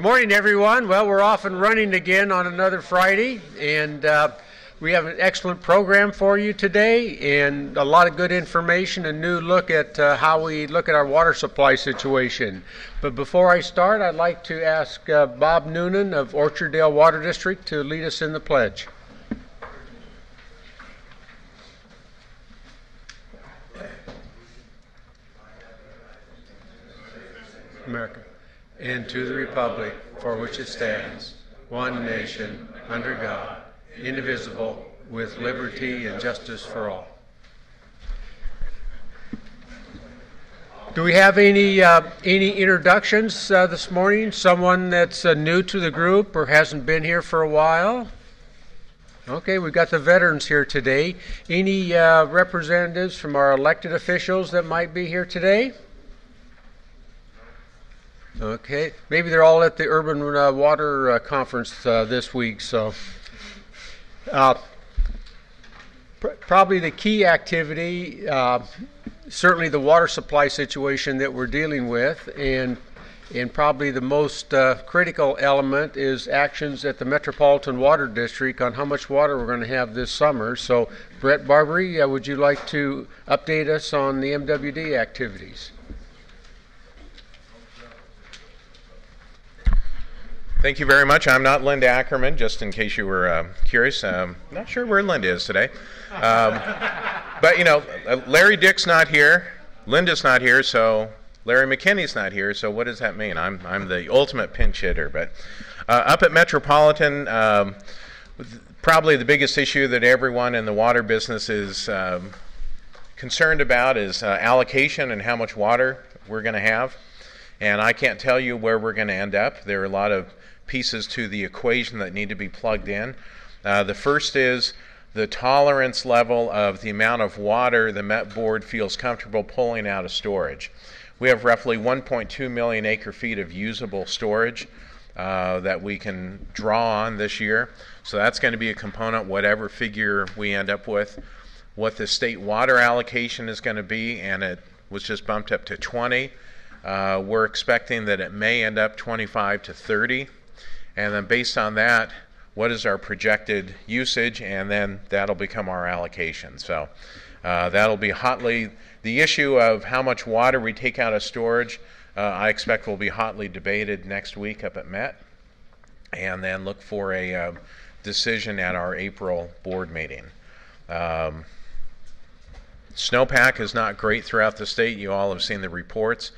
Good morning, everyone. Well, we're off and running again on another Friday, and uh, we have an excellent program for you today and a lot of good information, a new look at uh, how we look at our water supply situation. But before I start, I'd like to ask uh, Bob Noonan of Orchard Dale Water District to lead us in the pledge. America. And to the republic for which it stands, one nation, under God, indivisible, with liberty and justice for all. Do we have any uh, any introductions uh, this morning? Someone that's uh, new to the group or hasn't been here for a while? Okay, we've got the veterans here today. Any uh, representatives from our elected officials that might be here today? Okay, maybe they're all at the Urban uh, Water uh, Conference uh, this week. So, uh, pr- probably the key activity, uh, certainly the water supply situation that we're dealing with, and and probably the most uh, critical element is actions at the Metropolitan Water District on how much water we're going to have this summer. So, Brett Barbre, would you like to update us on the MWD activities? Thank you very much. I'm not Linda Ackerman, just in case you were uh, curious. Um, not sure where Linda is today. Um, but, you know, uh, Larry Dick's not here, Linda's not here, so Larry McKenney's not here, so what does that mean? I'm, I'm the ultimate pinch hitter. But uh, up at Metropolitan, um, probably the biggest issue that everyone in the water business is um, concerned about is uh, allocation and how much water we're going to have. And I can't tell you where we're going to end up. There are a lot of pieces to the equation that need to be plugged in. Uh, the first is the tolerance level of the amount of water the Met Board feels comfortable pulling out of storage. We have roughly 1.2 million acre feet of usable storage uh, that we can draw on this year. So that's going to be a component, whatever figure we end up with. What the state water allocation is going to be, and it was just bumped up to 20. Uh, we're expecting that it may end up 25 to 30 and then based on that, what is our projected usage, and then that'll become our allocation. So uh, that'll be hotly the issue of how much water we take out of storage. Uh, I expect will be hotly debated next week up at Met, and then look for a uh, decision at our April board meeting. Um, snowpack is not great throughout the state. You all have seen the reports.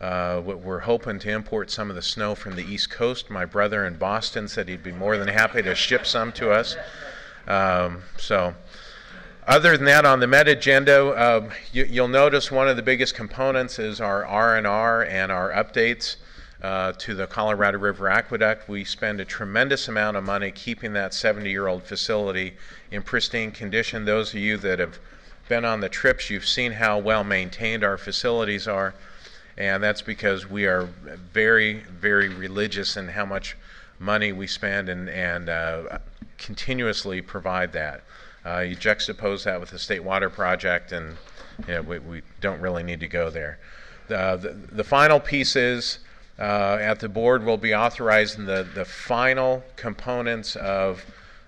Uh, we're hoping to import some of the snow from the East Coast. My brother in Boston said he'd be more than happy to ship some to us. Um, so, other than that, on the Met agenda, uh, you, will notice one of the biggest components is our R&R and our updates uh, to the Colorado River Aqueduct. We spend a tremendous amount of money keeping that 70-year-old facility in pristine condition. Those of you that have been on the trips, you've seen how well maintained our facilities are and that's because we are very, very religious in how much money we spend and, and uh, continuously provide that. Uh, you juxtapose that with the State Water Project, and you know, we, we don't really need to go there. The, the, the final piece is uh, at the board, we'll be authorizing the, the final components of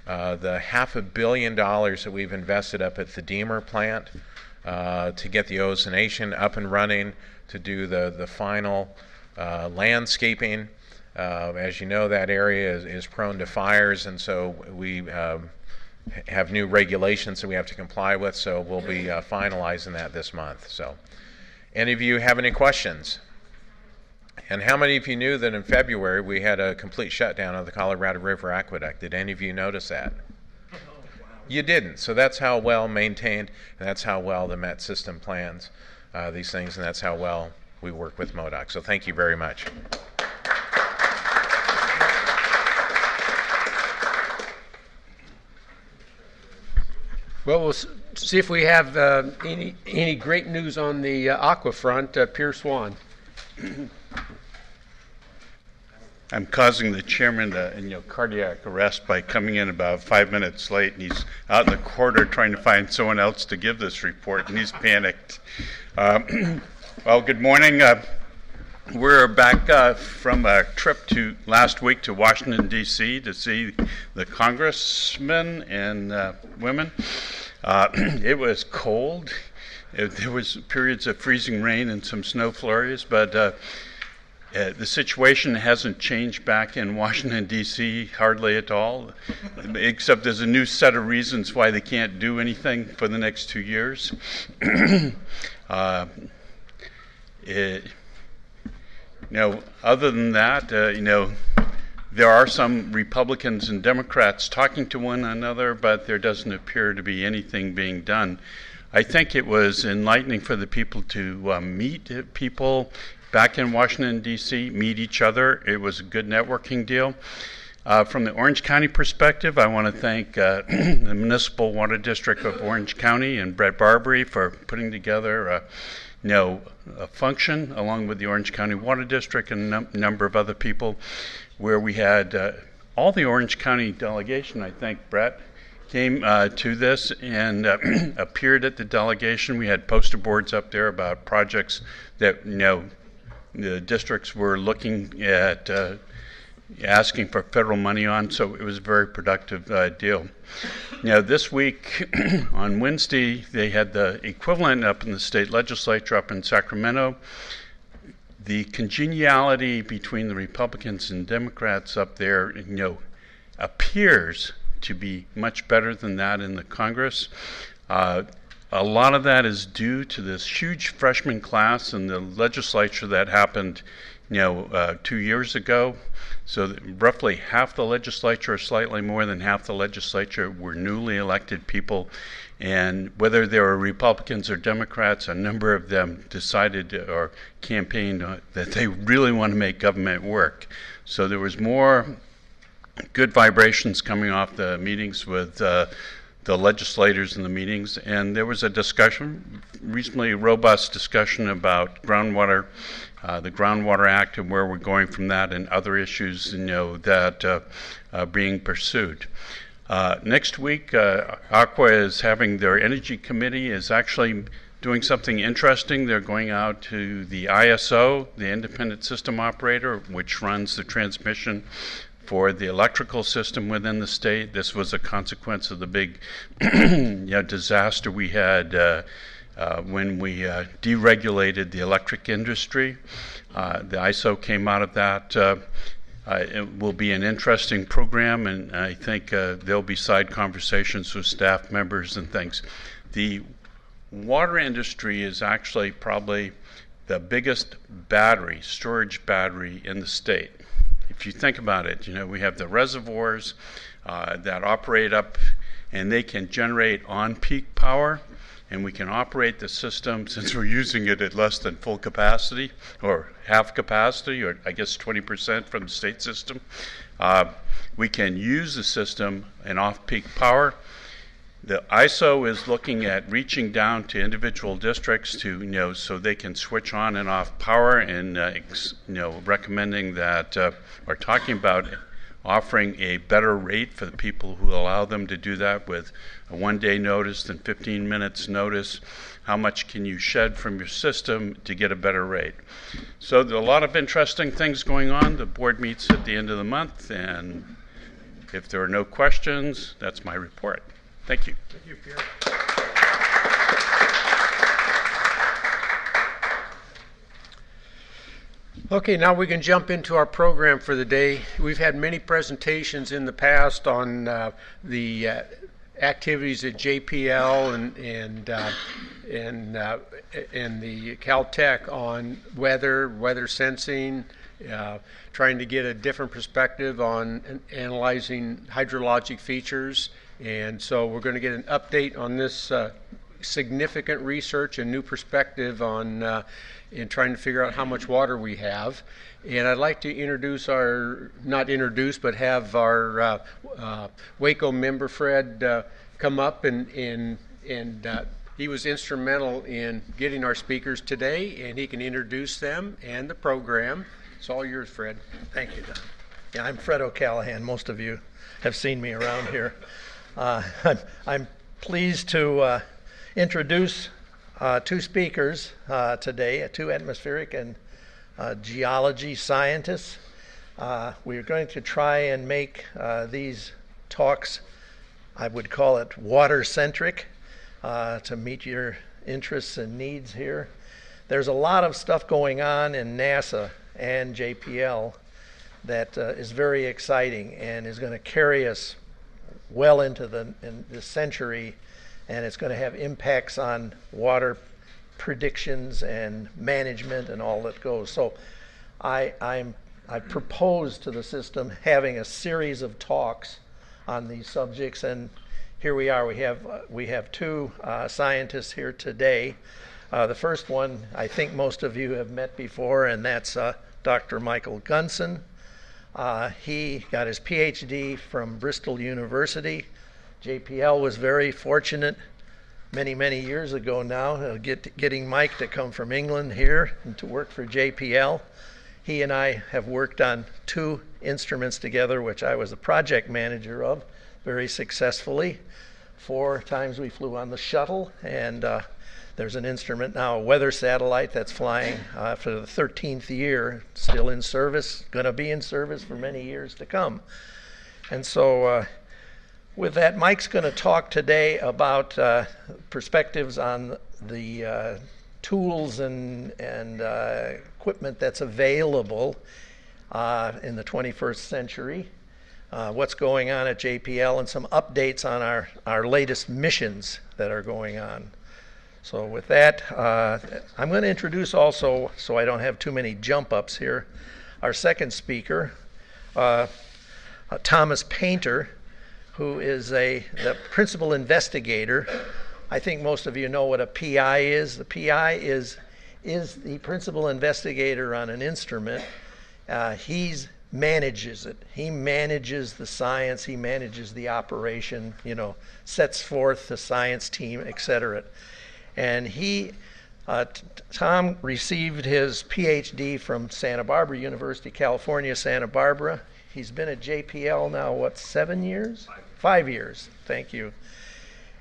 uh, the half a billion dollars that we've invested up at the Diemer plant uh, to get the ozonation up and running to do the, the final uh, landscaping. Uh, as you know, that area is, is, prone to fires, and so we um, have new regulations that we have to comply with, so we'll be uh, finalizing that this month. So, any of you have any questions? And how many of you knew that in February we had a complete shutdown of the Colorado River Aqueduct? Did any of you notice that? You didn't. So that's how well maintained, and that's how well the Met system plans uh, these things, and that's how well we work with MWDOC. So thank you very much. Well, we'll see if we have uh, any any great news on the uh, ACWA front. Uh, Peer Swan. I'm causing the chairman to, you know, cardiac arrest by coming in about five minutes late, and he's out in the corridor trying to find someone else to give this report, and he's panicked. Uh, well, good morning. Uh, We're back uh, from a trip to last week to Washington D.C. to see the congressmen and uh, women. Uh, it was cold. It, there was periods of freezing rain and some snow flurries, but uh, the situation hasn't changed back in Washington D.C. hardly at all, except there's a new set of reasons why they can't do anything for the next two years. Uh, it, you know, other than that, uh, you know, there are some Republicans and Democrats talking to one another, but there doesn't appear to be anything being done. I think it was enlightening for the people to uh, meet people back in Washington, D.C., meet each other. It was a good networking deal. Uh, from the Orange County perspective, I want to thank uh, the Municipal Water District of Orange County and Brett Barbre for putting together a, you know, a function along with the Orange County Water District and a num- number of other people where we had uh, all the Orange County delegation, I think, Brett, came uh, to this and uh, appeared at the delegation. We had poster boards up there about projects that, you know, the districts were looking at uh, asking for federal money on, so it was a very productive uh, deal. Now, this week on Wednesday, they had the equivalent up in the state legislature up in Sacramento. The congeniality between the Republicans and Democrats up there, you know, appears to be much better than that in the Congress. Uh, a lot of that is due to this huge freshman class in the legislature that happened, you know, uh, two years ago. So roughly half the legislature, or slightly more than half the legislature, were newly elected people. And whether they were Republicans or Democrats, a number of them decided or campaigned that they really want to make government work. So there was more good vibrations coming off the meetings with uh, the legislators in the meetings, and there was a discussion, reasonably robust discussion about groundwater, uh, the Groundwater Act, and where we're going from that, and other issues, you know, that uh, are being pursued. Uh, next week, uh, ACWA is having their energy committee is actually doing something interesting. They're going out to the ISO, the independent system operator, which runs the transmission for the electrical system within the state. This was a consequence of the big you know, disaster we had uh, uh, when we uh, deregulated the electric industry. Uh, the ISO came out of that. Uh, uh, it will be an interesting program, and I think there'll be side conversations with staff members and things. The water industry is actually probably the biggest battery, storage battery in the state if you think about it, you know, we have the reservoirs uh, that operate up and they can generate on peak power and we can operate the system since we're using it at less than full capacity or half capacity or I guess 20% from the state system. Uh, we can use the system in off peak power the ISO is looking at reaching down to individual districts to, you know, so they can switch on and off power and, uh, ex, you know, recommending that, uh, or talking about offering a better rate for the people who allow them to do that with a one day notice and 15 minutes notice. How much can you shed from your system to get a better rate? So, there are a lot of interesting things going on. The board meets at the end of the month, and if there are no questions, that's my report. Thank you. Thank you, Peer. Okay, now we can jump into our program for the day. We've had many presentations in the past on uh, the uh, activities at JPL and and uh, and uh, and the Caltech on weather, weather sensing, uh, trying to get a different perspective on analyzing hydrologic features and so we're going to get an update on this uh, significant research and new perspective on uh, in trying to figure out how much water we have. And I'd like to introduce our, not introduce, but have our uh, uh WACO member Fred uh, come up and, and, and uh, he was instrumental in getting our speakers today, and he can introduce them and the program. It's all yours, Fred. Thank you, Don. Yeah, I'm Fred O'Callahan. Most of you have seen me around here. Uh, I'm, I'm, pleased to uh, introduce uh, two speakers uh, today, two atmospheric and uh, geology scientists. Uh, we're going to try and make uh, these talks, I would call it water centric, uh, to meet your interests and needs here. There's a lot of stuff going on in NASA and JPL that uh, is very exciting and is going to carry us well into the, in the century, and it's going to have impacts on water predictions and management and all that goes. So I, I'm I proposed to the system having a series of talks on these subjects, and here we are. We have uh, we have two uh, scientists here today. Uh, the first one I think most of you have met before, and that's uh, Dr. Michael Gunson. Uh, he got his PhD from Bristol University. JPL was very fortunate many many years ago now, uh, get, getting Mike to come from England here and to work for JPL. He and I have worked on two instruments together, which I was the project manager of very successfully. Four times we flew on the shuttle, and uh, there's an instrument now, a weather satellite that's flying uh, for the 13th year, still in service, going to be in service for many years to come. And so, uh, with that, Mike's going to talk today about uh, perspectives on the uh, tools and, and uh, equipment that's available uh, in the 21st century, uh, what's going on at JPL, and some updates on our, our latest missions that are going on. So, with that, uh, I'm going to introduce also, so I don't have too many jump ups here, our second speaker, uh, uh, Thomas Painter, who is a the principal investigator I think most of you know what a PI is. The PI is is the principal investigator on an instrument. Uh, he's manages it. He manages the science. He manages the operation. You know, sets forth the science team, etc. And he, uh, t- Tom, received his PhD from Santa Barbara University, California, Santa Barbara. He's been at JPL now, what, seven years? Five, Five years. Thank you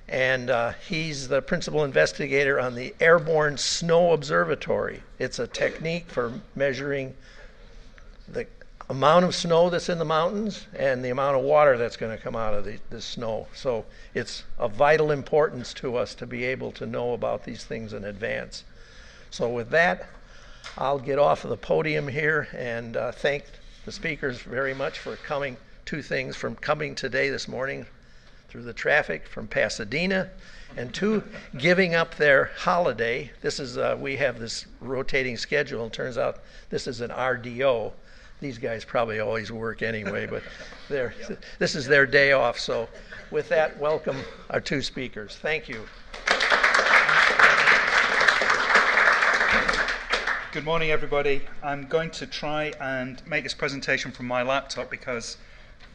and uh, he's the principal investigator on the Airborne Snow Observatory. It's a technique for measuring the amount of snow that's in the mountains and the amount of water that's going to come out of the, the snow. So it's of vital importance to us to be able to know about these things in advance. So with that, I'll get off of the podium here and uh, thank the speakers very much for coming. Two things from coming today this morning through the traffic from Pasadena, and two, giving up their holiday. This is uh, we have this rotating schedule. And turns out this is an RDO. These guys probably always work anyway, but this is their day off. So, with that, welcome our two speakers. Thank you. Good morning, everybody. I'm going to try and make this presentation from my laptop because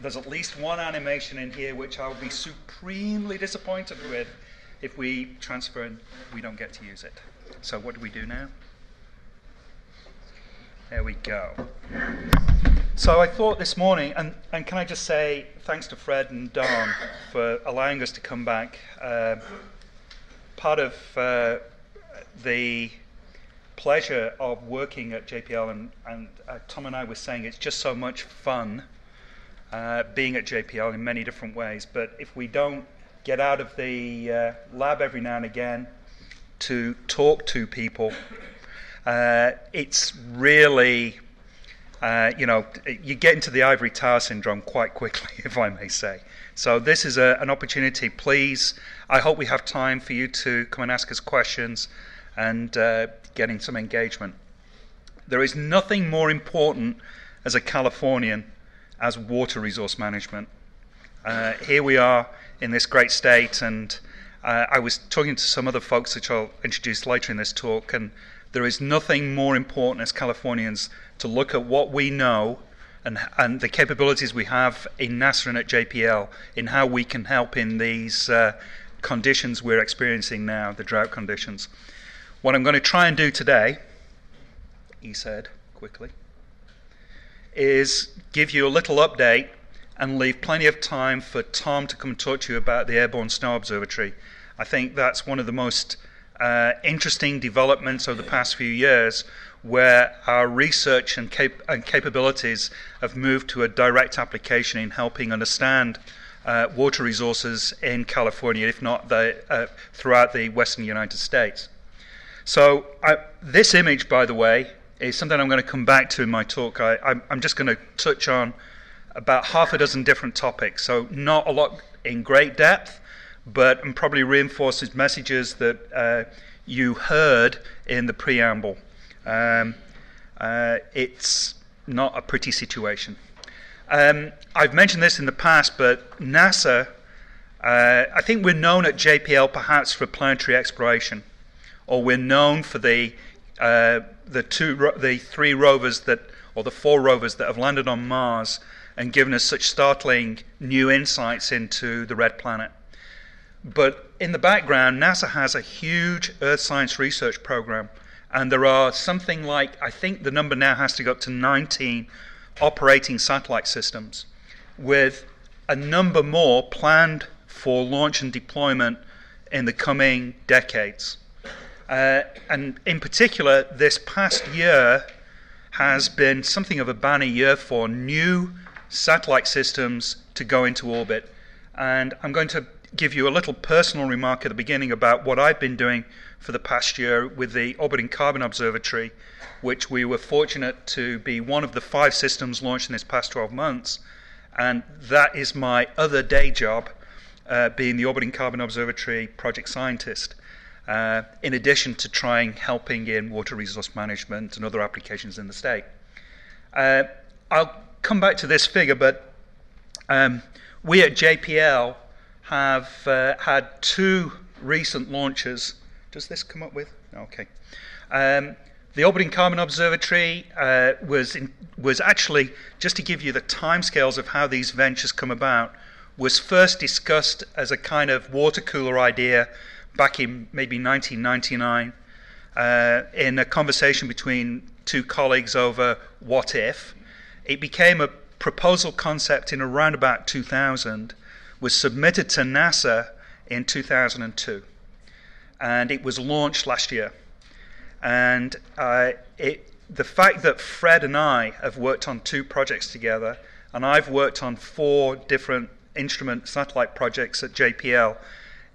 there's at least one animation in here which I'll be supremely disappointed with if we transfer and we don't get to use it. So what do we do now? There we go. So I thought this morning, and, and can I just say thanks to Fred and Don for allowing us to come back. Uh, part of uh, the pleasure of working at JPL, and, and uh, Tom and I were saying it's just so much fun uh, being at JPL in many different ways. But if we don't get out of the uh, lab every now and again to talk to people, uh, it's really, uh, you know, you get into the ivory tower syndrome quite quickly, if I may say. So this is a, an opportunity. Please, I hope we have time for you to come and ask us questions and uh, getting some engagement. There is nothing more important as a Californian as water resource management. Uh, here we are in this great state, and uh, I was talking to some other folks, which I'll introduce later in this talk, and there is nothing more important as Californians to look at what we know and, and the capabilities we have in NASA and at JPL in how we can help in these uh, conditions we're experiencing now, the drought conditions. What I'm going to try and do today, he said quickly, is give you a little update and leave plenty of time for Tom to come and talk to you about the Airborne Snow Observatory. I think that's one of the most uh, interesting developments over the past few years where our research and, cap- and capabilities have moved to a direct application in helping understand uh, water resources in California, if not the, uh, throughout the western United States. So, I, this image, by the way, is something I'm going to come back to in my talk. I, am just going to touch on about half a dozen different topics, so not a lot in great depth, but and probably reinforces messages that uh, you heard in the preamble. Um, uh, it's not a pretty situation. Um, I've mentioned this in the past, but NASA, uh, I think we're known at JPL perhaps for planetary exploration, or we're known for the uh, the two, the three rovers that, or the four rovers that have landed on Mars and given us such startling new insights into the red planet. But in the background, NASA has a huge Earth science research program, and there are something like, I think the number now has to go up to 19 operating satellite systems, with a number more planned for launch and deployment in the coming decades. Uh, and in particular, this past year has been something of a banner year for new satellite systems to go into orbit. And I'm going to give you a little personal remark at the beginning about what I've been doing for the past year with the Orbiting Carbon Observatory, which we were fortunate to be one of the five systems launched in this past 12 months. And that is my other day job, uh, being the Orbiting Carbon Observatory project scientist uh, in addition to trying helping in water resource management and other applications in the state. Uh, I'll come back to this figure, but um, we at JPL have uh, had two recent launches. Does this come up with? Okay. Um, the Orbiting Carbon Observatory uh, was in, was actually just to give you the timescales of how these ventures come about. Was first discussed as a kind of water cooler idea back in maybe 1999 uh, in a conversation between two colleagues over what if. It became a proposal concept in around about 2000, was submitted to NASA in 2002, and it was launched last year. And uh, it, the fact that Fred and I have worked on two projects together, and I've worked on four different instrument satellite projects at JPL,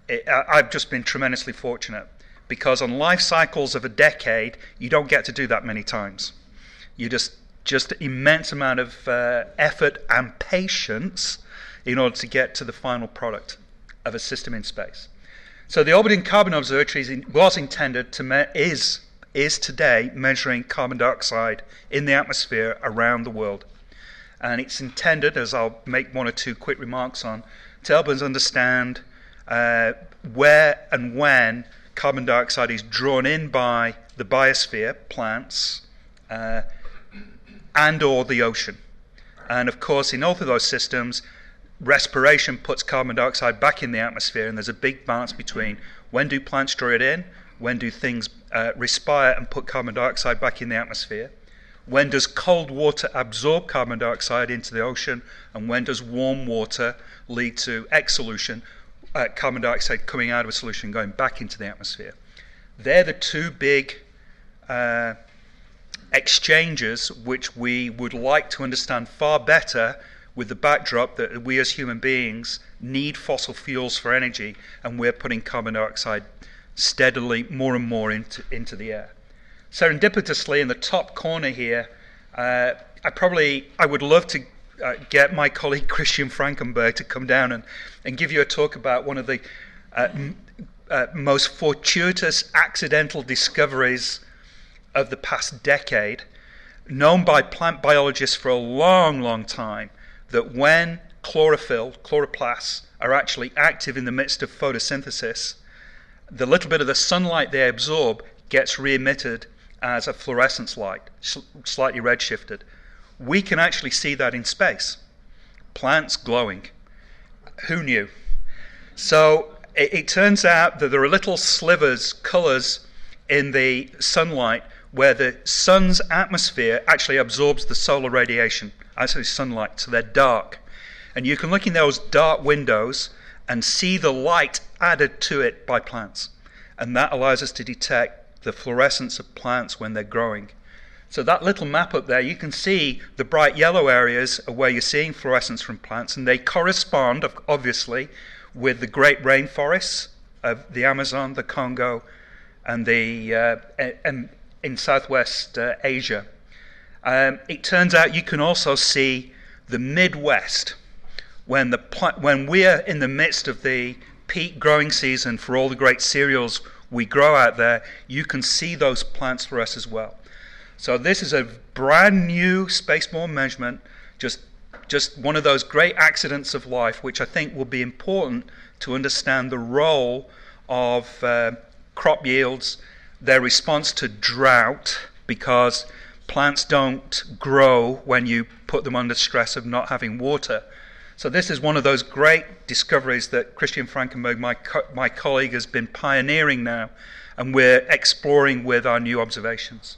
it, I've just been tremendously fortunate because on life cycles of a decade, you don't get to do that many times. You just just immense amount of uh, effort and patience in order to get to the final product of a system in space. So the orbiting carbon observatory was intended to me- is is today measuring carbon dioxide in the atmosphere around the world, and it's intended, as I'll make one or two quick remarks on, to help us understand uh, where and when carbon dioxide is drawn in by the biosphere, plants, uh, and or the ocean. And of course, in all of those systems, respiration puts carbon dioxide back in the atmosphere, and there's a big balance between when do plants draw it in, when do things uh, respire and put carbon dioxide back in the atmosphere, when does cold water absorb carbon dioxide into the ocean, and when does warm water lead to exsolution, uh, carbon dioxide coming out of a solution going back into the atmosphere. They're the two big uh, exchanges which we would like to understand far better with the backdrop that we as human beings need fossil fuels for energy and we're putting carbon dioxide steadily more and more into, into the air. Serendipitously in the top corner here, uh, I probably I would love to uh, get my colleague Christian Frankenberg to come down and, and give you a talk about one of the uh, m- uh, most fortuitous accidental discoveries of the past decade, known by plant biologists for a long, long time, that when chlorophyll, chloroplasts, are actually active in the midst of photosynthesis, the little bit of the sunlight they absorb gets re emitted as a fluorescence light, slightly redshifted we can actually see that in space. Plants glowing. Who knew? So it, it turns out that there are little slivers, colors in the sunlight where the sun's atmosphere actually absorbs the solar radiation, actually sunlight, so they're dark. And you can look in those dark windows and see the light added to it by plants. and that allows us to detect the fluorescence of plants when they're growing. So that little map up there, you can see the bright yellow areas are where you're seeing fluorescence from plants, and they correspond, obviously, with the great rainforests of the Amazon, the Congo, and the uh, and in Southwest uh, Asia. Um, it turns out you can also see the Midwest when the when we're in the midst of the peak growing season for all the great cereals we grow out there. You can see those plants for us as well. So this is a brand new spaceborne measurement, just just one of those great accidents of life, which I think will be important to understand the role of uh, crop yields, their response to drought, because plants don't grow when you put them under stress of not having water. So this is one of those great discoveries that Christian Frankenberg, my, co- my colleague, has been pioneering now, and we're exploring with our new observations.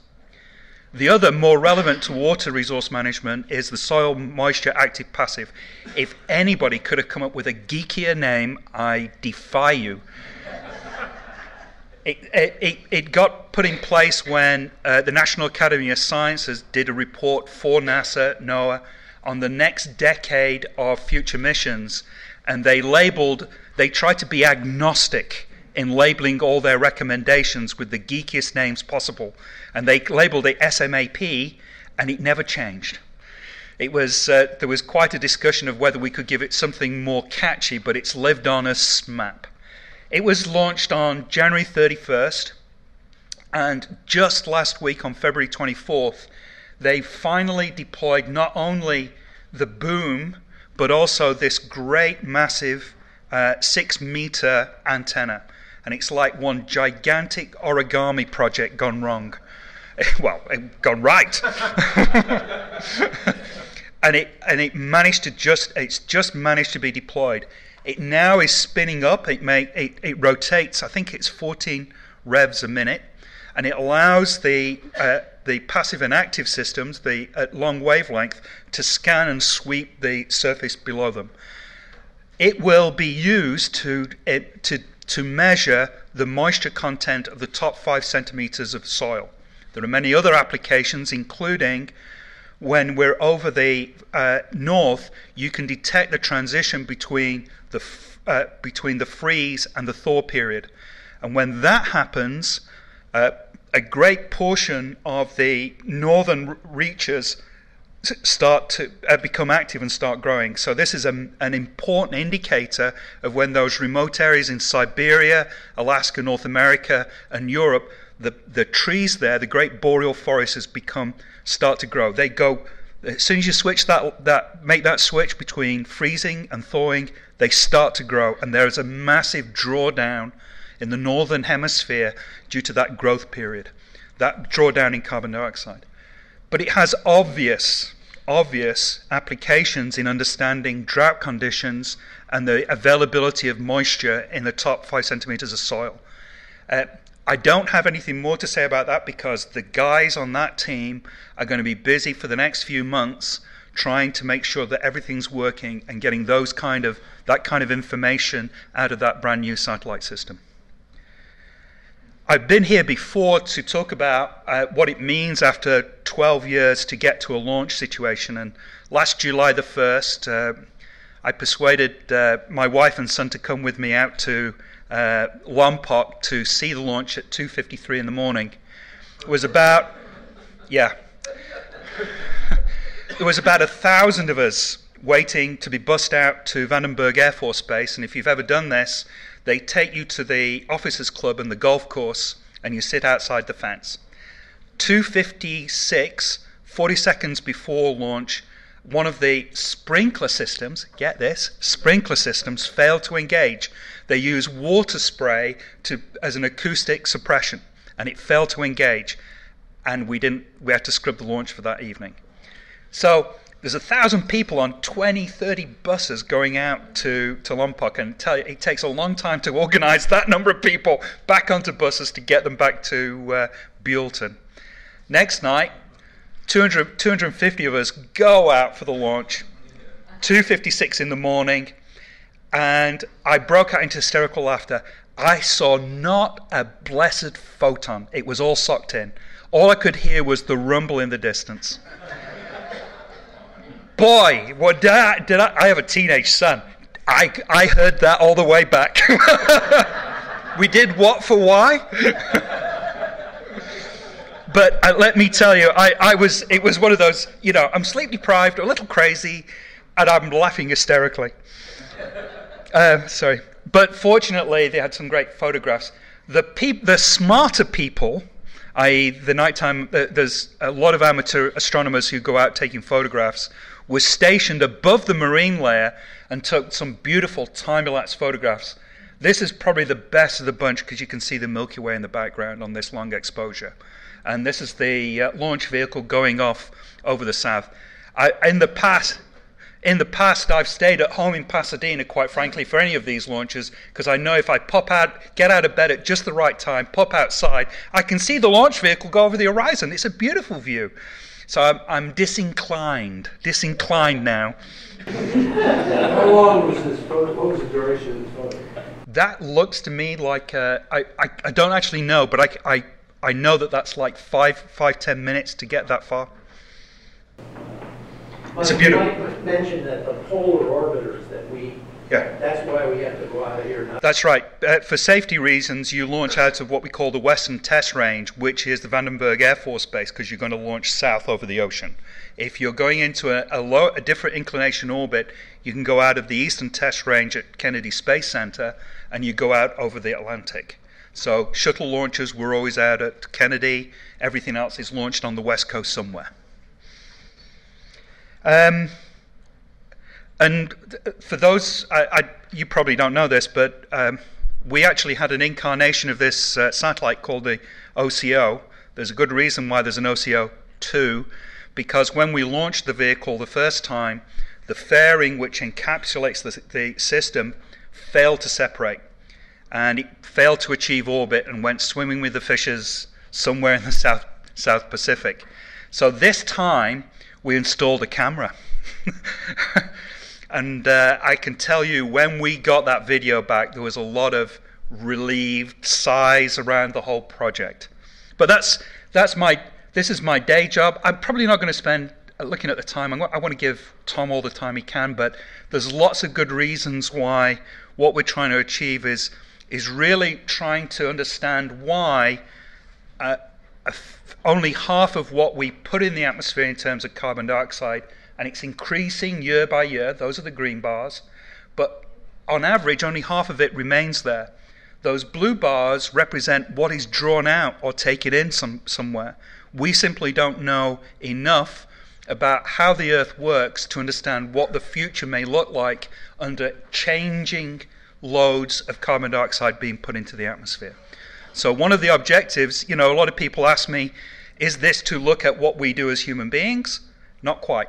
The other, more relevant to water resource management, is the soil moisture active passive. If anybody could have come up with a geekier name, I defy you. It, it, it, got put in place when uh, the National Academy of Sciences did a report for NASA, NOAA, on the next decade of future missions, and they labeled, they tried to be agnostic in labeling all their recommendations with the geekiest names possible. And they labeled it SMAP, and it never changed. It was, uh, there was quite a discussion of whether we could give it something more catchy, but it's lived on as SMAP. It was launched on January 31st, and just last week on February 24th, they finally deployed not only the boom, but also this great, massive uh, six meter antenna and it's like one gigantic origami project gone wrong. well, gone right. and it and it managed to just it's just managed to be deployed. It now is spinning up. It may it, it rotates. I think it's 14 revs a minute, and it allows the uh, the passive and active systems, the at long wavelength, to scan and sweep the surface below them. It will be used to it, to to measure the moisture content of the top five centimeters of soil. There are many other applications, including when we're over the uh, north, you can detect the transition between the uh, between the freeze and the thaw period, and when that happens, uh, a great portion of the northern reaches start to uh, become active and start growing. So this is a, an important indicator of when those remote areas in Siberia, Alaska, North America, and Europe, the, the trees there, the great boreal forests, become start to grow. They go as soon as you switch that that make that switch between freezing and thawing, they start to grow, and there is a massive drawdown in the northern hemisphere due to that growth period, that drawdown in carbon dioxide. But it has obvious, obvious applications in understanding drought conditions and the availability of moisture in the top five centimeters of soil. Uh, I don't have anything more to say about that because the guys on that team are going to be busy for the next few months trying to make sure that everything's working and getting those kind of that kind of information out of that brand new satellite system. I've been here before to talk about uh, what it means after 12 years to get to a launch situation. And last July the 1st, uh, I persuaded uh, my wife and son to come with me out to uh, Lompoc to see the launch at 2:53 in the morning. It was about, yeah, there was about a thousand of us waiting to be bussed out to Vandenberg Air Force Base. And if you've ever done this, they take you to the officers' club and the golf course, and you sit outside the fence. 256, 40 seconds before launch, one of the sprinkler systems, get this, sprinkler systems failed to engage. They use water spray to, as an acoustic suppression, and it failed to engage. And we didn't, we had to scrub the launch for that evening. So there's a thousand people on 20, 30 buses going out to, to Lompoc, and tell you, it takes a long time to organize that number of people back onto buses to get them back to uh, Buellton. Next night, 200, 250 of us go out for the launch, 2.56 in the morning, and I broke out into hysterical laughter. I saw not a blessed photon. It was all sucked in. All I could hear was the rumble in the distance. Boy, what did I, did I? I have a teenage son. I, I heard that all the way back. we did what for why? but uh, let me tell you, I, I was, it was one of those, you know, I'm sleep deprived, a little crazy, and I'm laughing hysterically. Uh, sorry. But fortunately, they had some great photographs. The, peop- the smarter people, i.e., the nighttime, uh, there's a lot of amateur astronomers who go out taking photographs, were stationed above the marine layer and took some beautiful time lapse photographs. This is probably the best of the bunch because you can see the Milky Way in the background on this long exposure. And this is the uh, launch vehicle going off over the south. I, in the past, in the past, I've stayed at home in Pasadena, quite frankly, for any of these launches, because I know if I pop out, get out of bed at just the right time, pop outside, I can see the launch vehicle go over the horizon. It's a beautiful view. So I'm, I'm disinclined, disinclined now. How long was this photo? What was the duration of the photo? That looks to me like uh, I, I, I don't actually know, but I, I, I know that that's like five, five, ten minutes to get that far. It's a beautiful- You might mention that the polar orbiters that we, Yeah. that's why we have to go out of here. Not That's right. Uh, for safety reasons, you launch out of what we call the Western Test Range, which is the Vandenberg Air Force Base, because you're going to launch south over the ocean. If you're going into a, a, low, a different inclination orbit, you can go out of the Eastern Test Range at Kennedy Space Center and you go out over the Atlantic. So shuttle launches were always out at Kennedy. Everything else is launched on the west coast somewhere. Um, and for those, I, I, you probably don't know this, but um, we actually had an incarnation of this uh, satellite called the OCO. There's a good reason why there's an OCO 2, because when we launched the vehicle the first time, the fairing which encapsulates the, the system failed to separate. And it failed to achieve orbit and went swimming with the fishes somewhere in the South, South Pacific. So this time, we installed a camera. and uh, I can tell you, when we got that video back, there was a lot of relieved sighs around the whole project. But that's that's my this is my day job. I'm probably not going to spend uh, looking at the time. I'm, I want to give Tom all the time he can, but there's lots of good reasons why what we're trying to achieve is is really trying to understand why. Uh, only half of what we put in the atmosphere in terms of carbon dioxide, and it's increasing year by year. Those are the green bars. But on average, only half of it remains there. Those blue bars represent what is drawn out or taken in some, somewhere. We simply don't know enough about how the Earth works to understand what the future may look like under changing loads of carbon dioxide being put into the atmosphere. So, one of the objectives, you know, a lot of people ask me, is this to look at what we do as human beings? Not quite.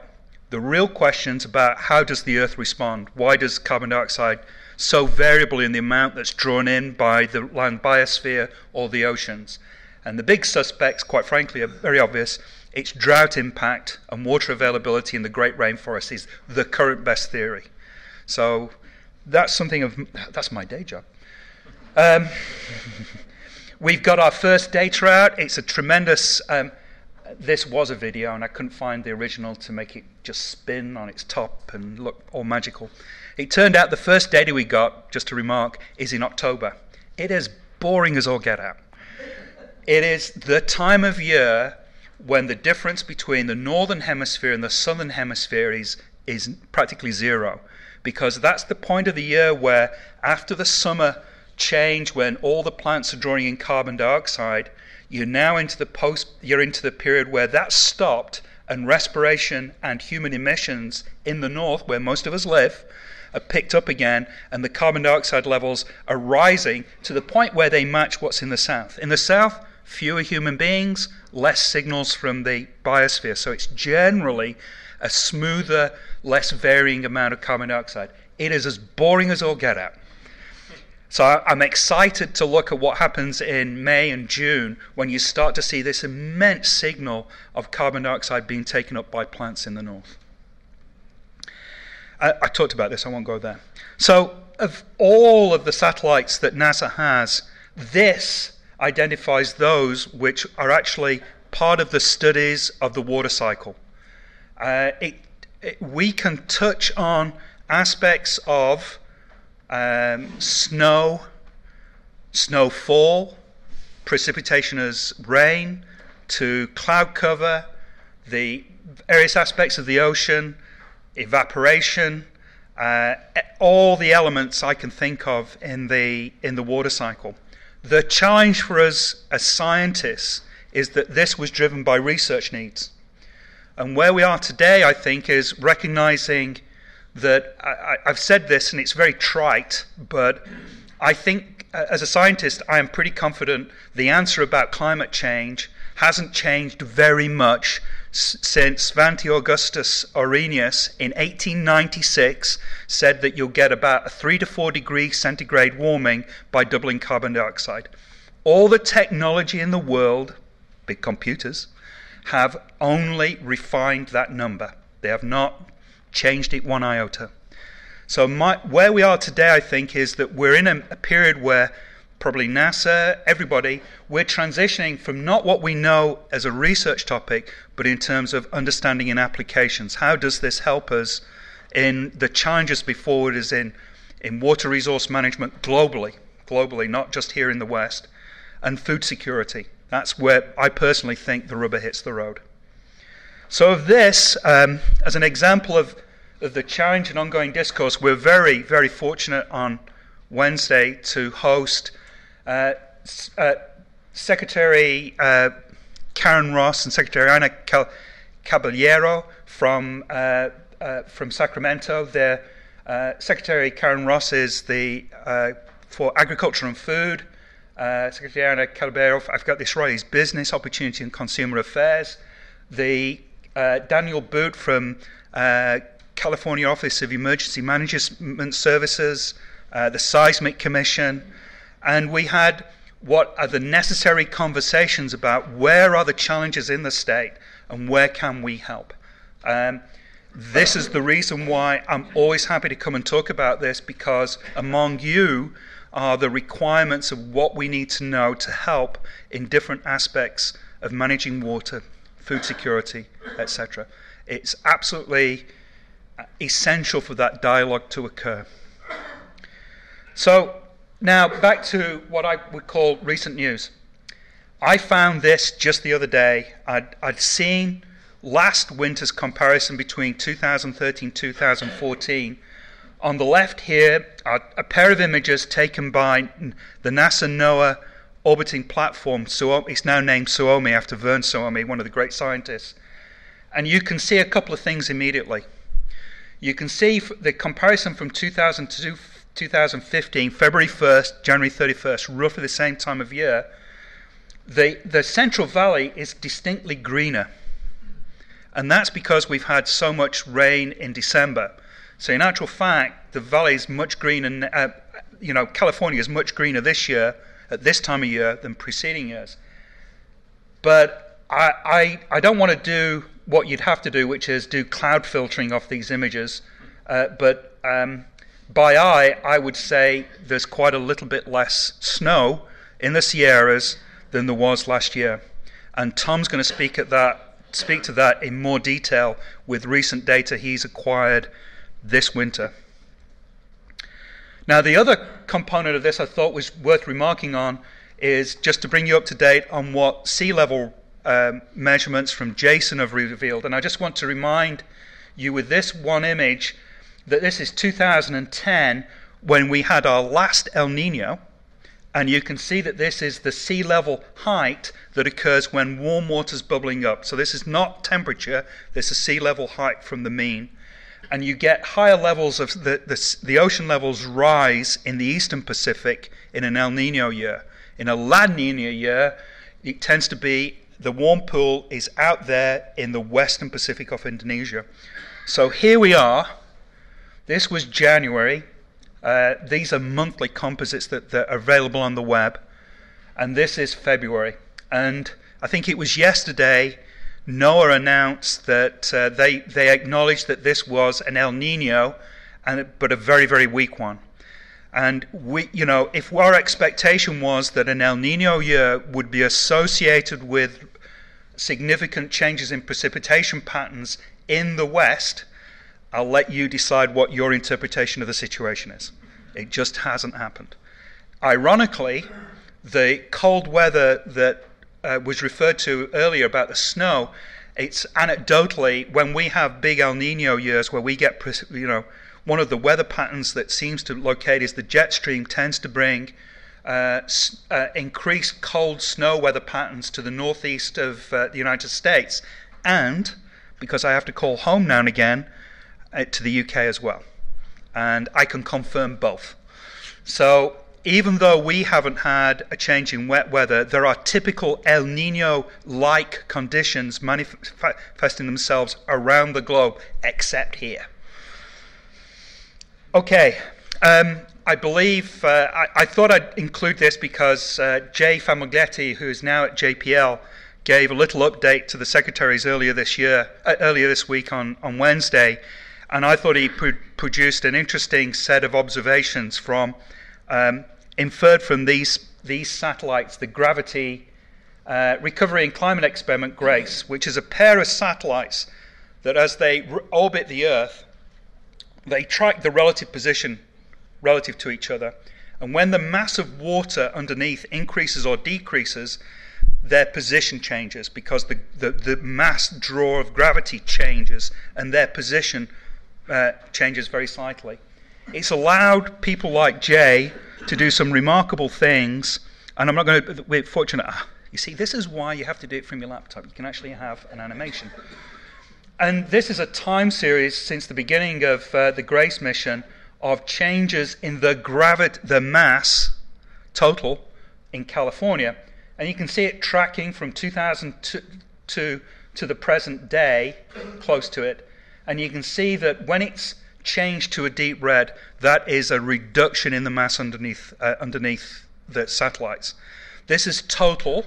The real question's about how does the Earth respond? Why does carbon dioxide so variable in the amount that's drawn in by the land biosphere or the oceans? And the big suspects, quite frankly, are very obvious. It's drought impact and water availability in the Great Rainforest is the current best theory. So that's something of that's my day job. Um, We've got our first data out. It's a tremendous. Um, this was a video, and I couldn't find the original to make it just spin on its top and look all magical. It turned out the first data we got, just to remark, is in October. It is boring as all get out. It is the time of year when the difference between the northern hemisphere and the southern hemisphere is, is practically zero. Because that's the point of the year where, after the summer change when all the plants are drawing in carbon dioxide, you're now into the post you're into the period where that's stopped and respiration and human emissions in the north where most of us live are picked up again and the carbon dioxide levels are rising to the point where they match what's in the south. In the south, fewer human beings, less signals from the biosphere. So it's generally a smoother, less varying amount of carbon dioxide. It is as boring as all get out. So I'm excited to look at what happens in May and June when you start to see this immense signal of carbon dioxide being taken up by plants in the north. I, I talked about this, I won't go there. So, of all of the satellites that NASA has, this identifies those which are actually part of the studies of the water cycle. Uh, it, it, we can touch on aspects of um, snow, snowfall, precipitation as rain, to cloud cover, the various aspects of the ocean, evaporation, uh, all the elements I can think of in the in the water cycle. The challenge for us as scientists is that this was driven by research needs. And where we are today, I think, is recognizing that I, have said this and it's very trite, but I think uh, as a scientist, I am pretty confident the answer about climate change hasn't changed very much since Svante Augustus Arrhenius in 1896 said that you'll get about a 3 to 4 degree centigrade warming by doubling carbon dioxide. All the technology in the world, big computers, have only refined that number. They have not changed it one iota. So, my, where we are today, I think, is that we're in a, a period where probably NASA, everybody, we're transitioning from not what we know as a research topic, but in terms of understanding and applications. How does this help us in the challenges before us in, in water resource management globally, globally, not just here in the West, and food security? That's where I personally think the rubber hits the road. So, of this, um, as an example of, of the challenge and ongoing discourse, we're very, very fortunate on Wednesday to host uh, uh, Secretary uh, Karen Ross and Secretary Anna Cal- Caballero from uh, uh, from Sacramento. Their Secretary Karen Ross is the for Agriculture and Food. Secretary Anna Caballero, I've got this right, is Business, Opportunity and Consumer Affairs. The Daniel Burt from California Office of Emergency Management Services, uh, the Seismic Commission, and we had what are the necessary conversations about where are the challenges in the state and where can we help. Um, this is the reason why I'm always happy to come and talk about this because among you are the requirements of what we need to know to help in different aspects of managing water, food security, etc. It's absolutely essential for that dialogue to occur. So, now, back to what I would call recent news. I found this just the other day. I'd, I'd seen last winter's comparison between 2013 2014. On the left here are a pair of images taken by the NASA NOAA orbiting platform. So it's now named Suomi after Vern Suomi, one of the great scientists. And you can see a couple of things immediately. You can see the comparison from 2002 2015, February 1st, January 31st, roughly the same time of year, the, the Central Valley is distinctly greener. And that's because we've had so much rain in December. So, in actual fact, the valley is much greener, uh, you know, California is much greener this year, at this time of year, than preceding years. But I, I, I don't want to do what you'd have to do, which is do cloud filtering off these images. Uh, but um, by eye, I would say there's quite a little bit less snow in the Sierras than there was last year. And Tom's going to speak at that, speak to that in more detail with recent data he's acquired this winter. Now, the other component of this I thought was worth remarking on is just to bring you up to date on what sea level um, measurements from Jason have revealed. And I just want to remind you with this one image that this is 2010 when we had our last El Nino. And you can see that this is the sea level height that occurs when warm water is bubbling up. So this is not temperature, this is sea level height from the mean. And you get higher levels of the, the, the ocean levels rise in the eastern Pacific in an El Nino year. In a La Nina year, it tends to be the warm pool is out there in the western Pacific of Indonesia. So here we are this was January. Uh, these are monthly composites that, that, are available on the web. And this is February. And I think it was yesterday NOAA announced that uh, they, they acknowledged that this was an El Nino and but a very very weak one. And we, you know, if our expectation was that an El Nino year would be associated with significant changes in precipitation patterns in the West, I'll let you decide what your interpretation of the situation is. It just hasn't happened. Ironically, the cold weather that uh, was referred to earlier about the snow, it's anecdotally when we have big El Nino years where we get, you know, one of the weather patterns that seems to locate is the jet stream tends to bring uh, uh, increased cold snow weather patterns to the northeast of uh, the United States, and because I have to call home now and again, uh, to the UK as well. And I can confirm both. So even though we haven't had a change in wet weather, there are typical El Nino like conditions manifesting themselves around the globe, except here. Okay, um, I believe uh, I, I, thought I'd include this because uh, Jay Famiglietti, who is now at JPL, gave a little update to the secretaries earlier this year, uh, earlier this week on, on Wednesday, and I thought he pro- produced an interesting set of observations from um, inferred from these these satellites, the Gravity uh, Recovery and Climate Experiment GRACE, which is a pair of satellites that, as they orbit the Earth, they track the relative position relative to each other. And when the mass of water underneath increases or decreases, their position changes because the, the, the mass draw of gravity changes and their position uh, changes very slightly. It's allowed people like Jay to do some remarkable things, and I'm not going to, we're fortunate. Ah, you see, this is why you have to do it from your laptop. You can actually have an animation. And this is a time series since the beginning of uh, the Grace mission of changes in the gravity, the mass total in California. And you can see it tracking from 2002 to, the present day, close to it. And you can see that when it's changed to a deep red, that is a reduction in the mass underneath, uh, underneath the satellites. This is total.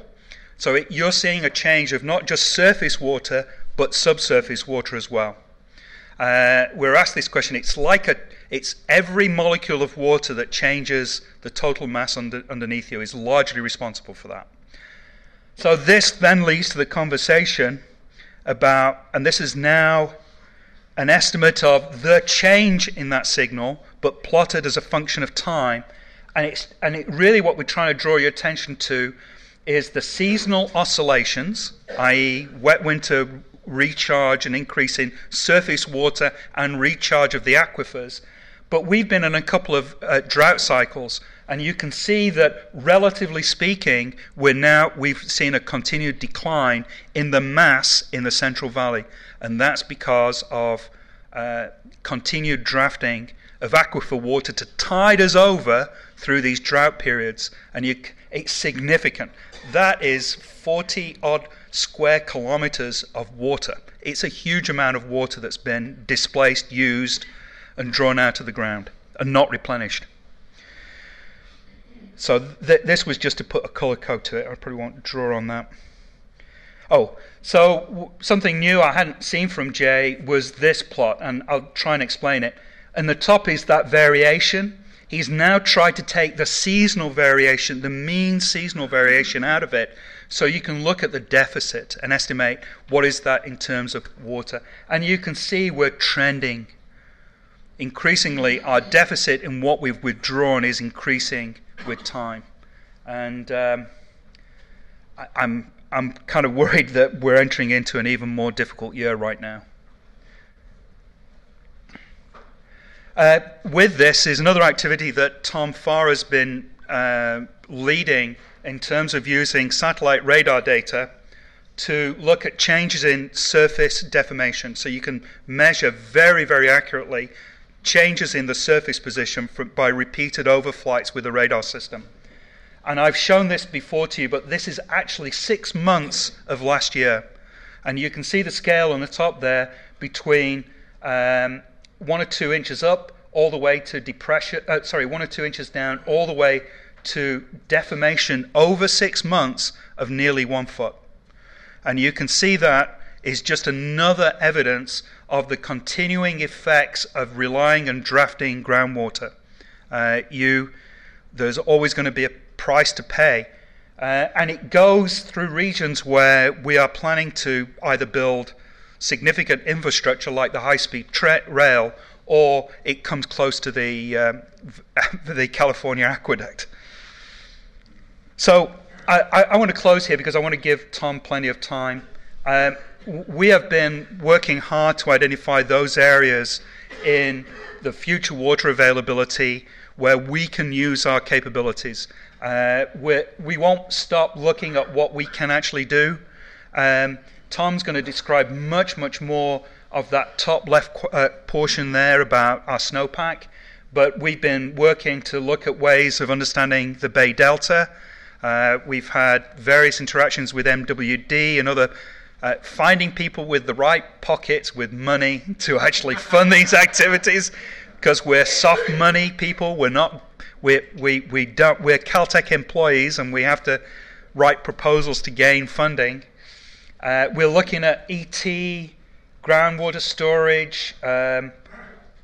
So it, you're seeing a change of not just surface water, but subsurface water as well. Uh, we're asked this question. It's like a, it's every molecule of water that changes the total mass under, underneath you is largely responsible for that. So this then leads to the conversation about, and this is now an estimate of the change in that signal, but plotted as a function of time. And it's and it really what we're trying to draw your attention to is the seasonal oscillations, i.e., wet winter recharge and increase in surface water and recharge of the aquifers. But we've been in a couple of uh, drought cycles, and you can see that, relatively speaking, we're now we've seen a continued decline in the mass in the Central Valley, and that's because of uh, continued drafting of aquifer water to tide us over through these drought periods, and you, it's significant. That is 40 odd square kilometers of water. It's a huge amount of water that's been displaced, used, and drawn out of the ground and not replenished. So th- this was just to put a color code to it. I probably won't draw on that. Oh, so w- something new I hadn't seen from Jay was this plot, and I'll try and explain it. And the top is that variation. He's now tried to take the seasonal variation, the mean seasonal variation out of it, so you can look at the deficit and estimate what is that in terms of water. And you can see we're trending. Increasingly, our deficit in what we've withdrawn is increasing with time. And um, I, I'm, I'm kind of worried that we're entering into an even more difficult year right now. Uh, with this is another activity that Tom Farr has been uh, leading in terms of using satellite radar data to look at changes in surface deformation. So you can measure very, very accurately changes in the surface position by repeated overflights with the radar system. And I've shown this before to you, but this is actually six months of last year. And you can see the scale on the top there between um, one or two inches up all the way to depression, uh, sorry, one or two inches down all the way to deformation over six months of nearly one foot. And you can see that is just another evidence of the continuing effects of relying and drafting groundwater. Uh, you, there's always going to be a price to pay. Uh, and it goes through regions where we are planning to either build significant infrastructure like the high speed tra- rail or it comes close to the, um, the California aqueduct. So I, I, I, want to close here because I want to give Tom plenty of time. Um, we have been working hard to identify those areas in the future water availability where we can use our capabilities. Uh, we won't stop looking at what we can actually do. Um, Tom's going to describe much, much more of that top left uh, portion there about our snowpack. But we've been working to look at ways of understanding the Bay Delta. Uh, we've had various interactions with MWD and other uh, finding people with the right pockets with money to actually fund these activities because we're soft money people. We're not. We we we don't. We're Caltech employees, and we have to write proposals to gain funding. Uh, we're looking at ET, groundwater storage, um,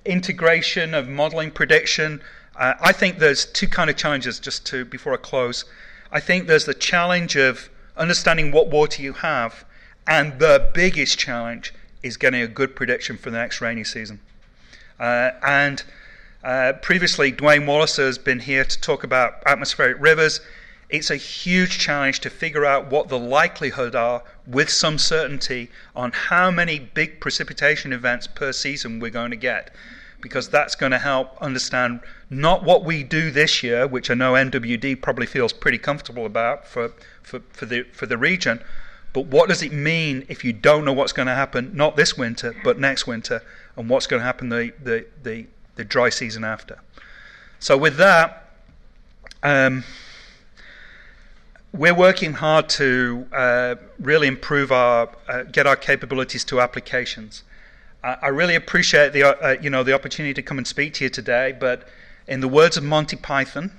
integration of modeling prediction. Uh, I think there's two kind of challenges. Just to before I close, I think there's the challenge of understanding what water you have, and the biggest challenge is getting a good prediction for the next rainy season. Uh, and uh, previously, Duane Waliser has been here to talk about atmospheric rivers. It's a huge challenge to figure out what the likelihood are with some certainty on how many big precipitation events per season we're going to get. Because that's going to help understand not what we do this year, which I know MWD probably feels pretty comfortable about for, for, for, the, for the region, but what does it mean if you don't know what's going to happen, not this winter, but next winter, and what's going to happen the, the, the, the dry season after? So, with that, um, we're working hard to uh, really improve our, uh, get our capabilities to applications. Uh, I really appreciate the, uh, you know, the opportunity to come and speak to you today, but in the words of Monty Python,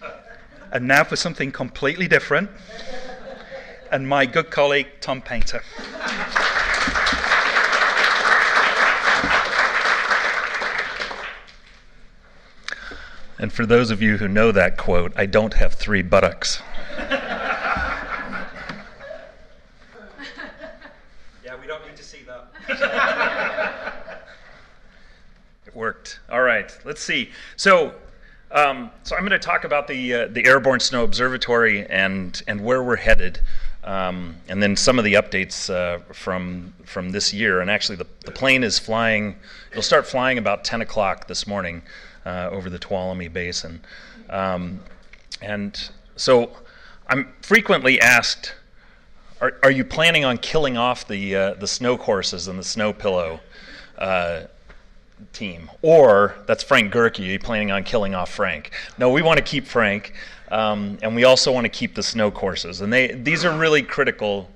and now for something completely different and my good colleague, Tom Painter. And for those of you who know that quote, I don't have three buttocks. yeah, we don't need to see that. it worked. All right, let's see. So, um, so I'm going to talk about the uh, the Airborne Snow Observatory and and where we're headed. Um, and then some of the updates uh, from from this year. And actually, the, the plane is flying. It'll start flying about 10 o'clock this morning uh, over the Tuolumne Basin. Um, and so, I'm frequently asked, "Are, are you planning on killing off the uh, the snow courses and the snow pillow?" Uh, team, or that's Frank you planning on killing off Frank? No, we want to keep Frank. Um, and we also want to keep the snow courses. And they, these are really critical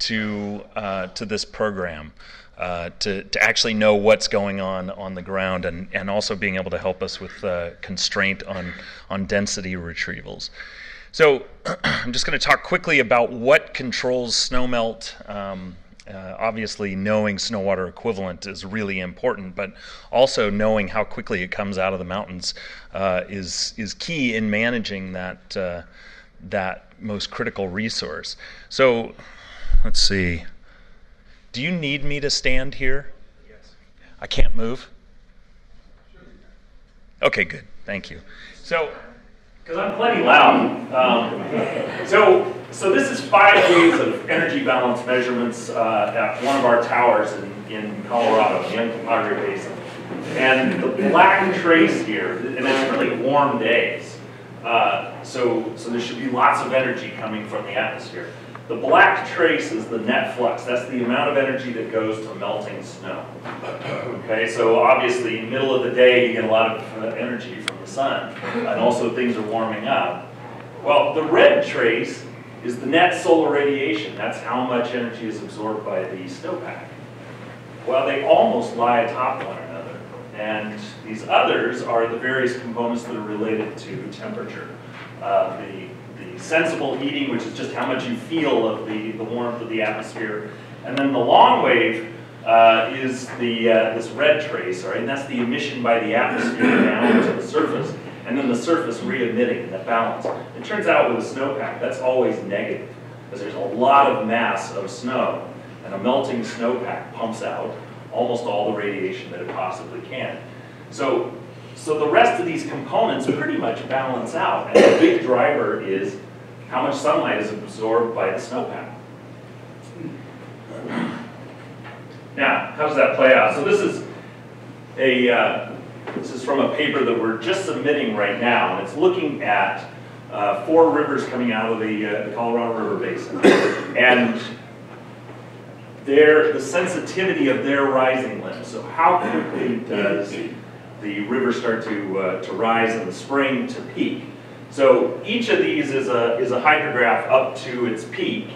to, uh, to this program. Uh, to, to actually know what's going on on the ground and, and also being able to help us with uh, constraint on, on density retrievals. So I'm just going to talk quickly about what controls snowmelt. Um, uh, obviously, knowing snow water equivalent is really important, but also knowing how quickly it comes out of the mountains uh, is is key in managing that uh, that most critical resource. So, let's see. Do you need me to stand here? Yes. I can't move. Okay, good. Thank you. So because I'm plenty loud. Um, so, so this is five days of energy balance measurements uh, at one of our towers in, in Colorado, the Uncompahgre Basin. And the black trace here, and it's really warm days, uh, so, so there should be lots of energy coming from the atmosphere. The black trace is the net flux. That's the amount of energy that goes to melting snow. Okay, so obviously, middle of the day, you get a lot of uh, energy from the sun, and also things are warming up. Well, the red trace is the net solar radiation. That's how much energy is absorbed by the snowpack. Well, they almost lie atop one another. And these others are the various components that are related to temperature. Uh, the sensible heating, which is just how much you feel of the, the warmth of the atmosphere, And then the long wave uh, is the uh, this red trace, right? And that's the emission by the atmosphere down to the surface, and then the surface re-emitting that balance. It turns out with a snowpack, that's always negative, because there's a lot of mass of snow, and a melting snowpack pumps out almost all the radiation that it possibly can. So, so the rest of these components pretty much balance out, and the big driver is how much sunlight is absorbed by the snowpack. Now, how does that play out? So this is a uh, this is from a paper that we're just submitting right now, and it's looking at uh, four rivers coming out of the, uh, the Colorado River Basin, and their the sensitivity of their rising limb. So how quickly does the river start to uh, to rise in the spring to peak? So each of these is a is a hydrograph up to its peak,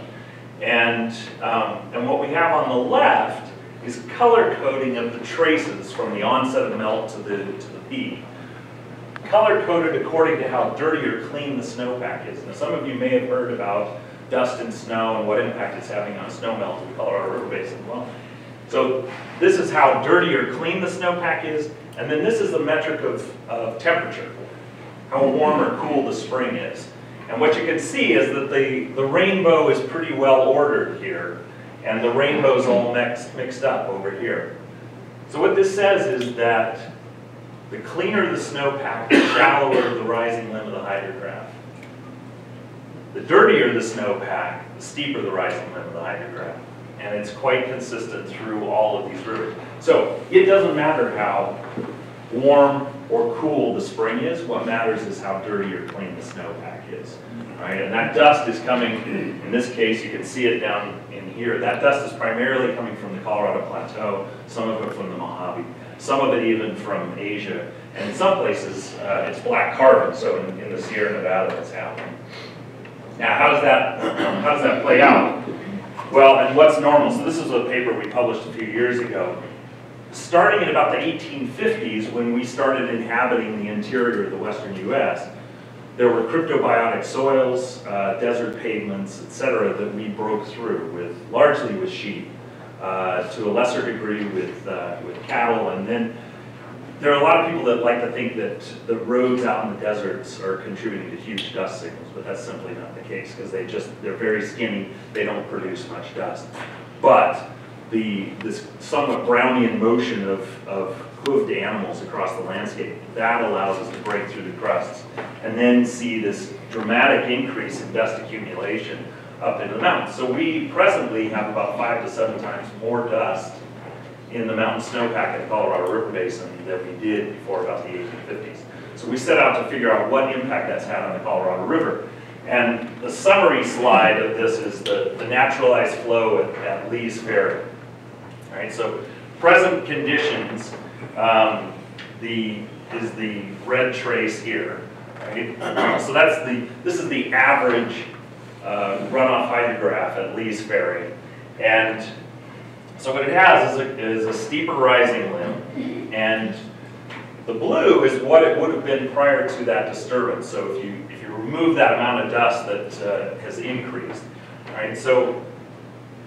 and um, and what we have on the left is color coding of the traces from the onset of melt to the, to the peak. Color coded according to how dirty or clean the snowpack is. Now some of you may have heard about dust and snow and what impact it's having on snowmelt in the Colorado River Basin. Well, so this is how dirty or clean the snowpack is, and then this is the metric of, of temperature, how warm or cool the spring is. And what you can see is that the, the rainbow is pretty well ordered here and the rainbow's all mixed, mixed up over here. So what this says is that the cleaner the snowpack, the shallower the rising limb of the hydrograph. The dirtier the snowpack, the steeper the rising limb of the hydrograph. And it's quite consistent through all of these rivers. So it doesn't matter how warm or cool the spring is, what matters is how dirty or clean the snowpack is. Right? And that dust is coming, in this case, you can see it down in here. That dust is primarily coming from the Colorado Plateau, some of it from the Mojave, some of it even from Asia. And in some places, uh, it's black carbon, so in, in the Sierra Nevada that's happening. Now, how does that, how does that play out? Well, and what's normal? So this is a paper we published a few years ago. Starting in about the 1850s, when we started inhabiting the interior of the western U.S., there were cryptobiotic soils, uh, desert pavements, et cetera, that we broke through with largely with sheep, uh, to a lesser degree with, uh, with cattle. And then there are a lot of people that like to think that the roads out in the deserts are contributing to huge dust signals, but that's simply not the case because they just, they're very skinny, they don't produce much dust. But the, this somewhat Brownian motion of, of hoofed animals across the landscape. That allows us to break through the crusts and then see this dramatic increase in dust accumulation up into the mountains. So we presently have about five to seven times more dust in the mountain snowpack in the Colorado River Basin than we did before about the 1850s. So we set out to figure out what impact that's had on the Colorado River. And the summary slide of this is the, the naturalized flow at, at Lee's Ferry. Right, so present conditions um, the is the red trace here. Right? so that's the this is the average uh, runoff hydrograph at Lee's Ferry, and so what it has is a, is a steeper rising limb, and the blue is what it would have been prior to that disturbance. So if you if you remove that amount of dust that uh, has increased, right? So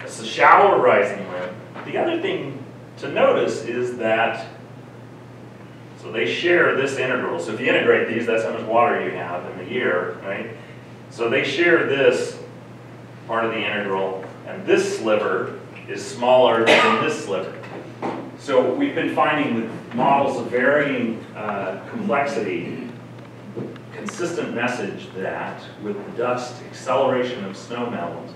it's a shallower rising limb. The other thing to notice is that so they share this integral. So if you integrate these, that's how much water you have in the year, right? So they share this part of the integral, and this sliver is smaller than this sliver. So we've been finding with models of varying uh, complexity, consistent message that with the dust acceleration of snowmelt,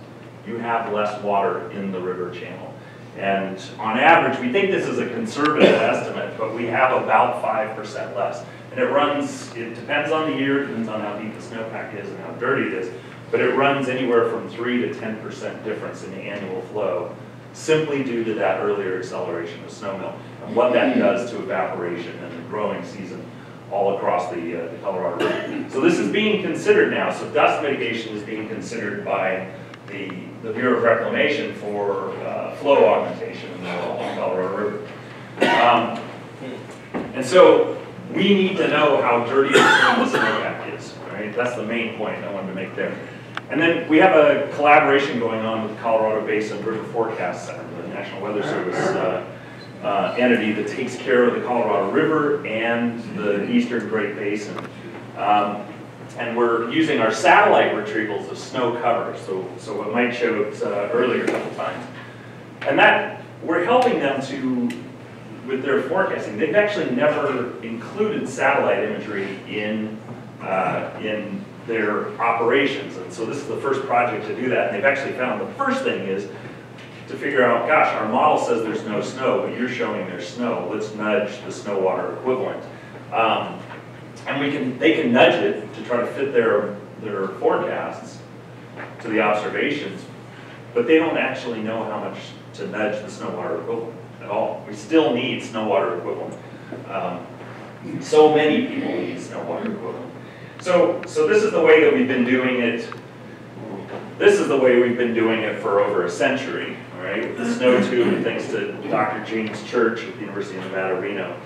you have less water in the river channel. And on average, we think this is a conservative estimate, but we have about 5% less. And it runs, it depends on the year, depends on how deep the snowpack is and how dirty it is, but it runs anywhere from 3 to 10% difference in the annual flow, simply due to that earlier acceleration of snowmelt and what that does to evaporation and the growing season all across the, uh, the Colorado River. So this is being considered now. So dust mitigation is being considered by the, the Bureau of Reclamation for uh, flow augmentation in the Colorado River. Um, and so we need to know how dirty the snowpack is, right? That's the main point I wanted to make there. And then we have a collaboration going on with Colorado Basin River Forecast Center, the National Weather Service uh, uh, entity that takes care of the Colorado River and the eastern Great Basin. Um, and we're using our satellite retrievals of snow cover, so, so what Mike showed uh, earlier a couple times. And that, we're helping them to, with their forecasting, they've actually never included satellite imagery in, uh, in their operations. And so this is the first project to do that. And they've actually found the first thing is to figure out, gosh, our model says there's no snow, but you're showing there's snow. Let's nudge the snow water equivalent. Um, and we can, they can nudge it to try to fit their, their forecasts to the observations, but they don't actually know how much to nudge the snow water equivalent at all. We still need snow water equivalent. Um, so many people need snow water equivalent. So, so this is the way that we've been doing it. This is the way we've been doing it for over a century, right? With the snow tube, thanks to Dr. James Church at the University of Nevada, Reno.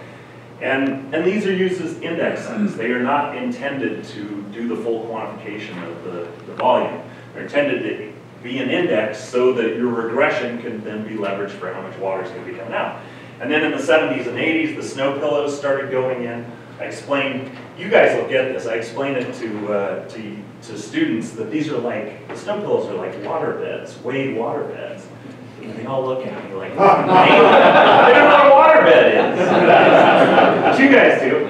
And, and these are used as index sites. They are not intended to do the full quantification of the, the volume. They're intended to be an index so that your regression can then be leveraged for how much water is going to be coming out. And then in the 70s and 80s, the snow pillows started going in. I explained, you guys will get this, I explained it to, uh, to, to students that these are like, the snow pillows are like water beds, wade water beds. And they all look at me like, they don't know what a water bed is. But you guys do.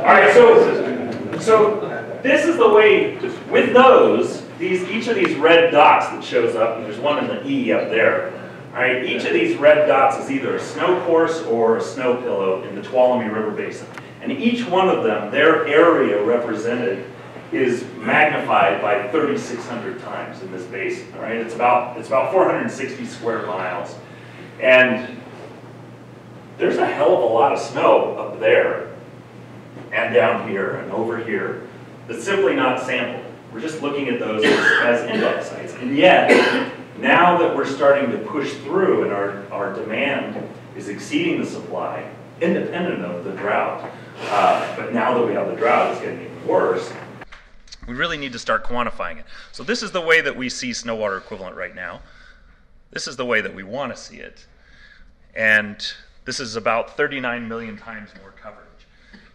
All right, so, so this is the way, with those, these, each of these red dots that shows up, and there's one in the E up there, all right, each of these red dots is either a snow course or a snow pillow in the Tuolumne River Basin. And each one of them, their area represented is magnified by 3,600 times in this basin, all right? It's about, it's about 460 square miles. And there's a hell of a lot of snow up there and down here and over here that's simply not sampled. We're just looking at those as, as index sites. And yet, now that we're starting to push through and our, our demand is exceeding the supply, independent of the drought, uh, but now that we have the drought, it's getting even worse. We really need to start quantifying it. So this is the way that we see snow water equivalent right now. This is the way that we want to see it. And this is about 39 million times more coverage.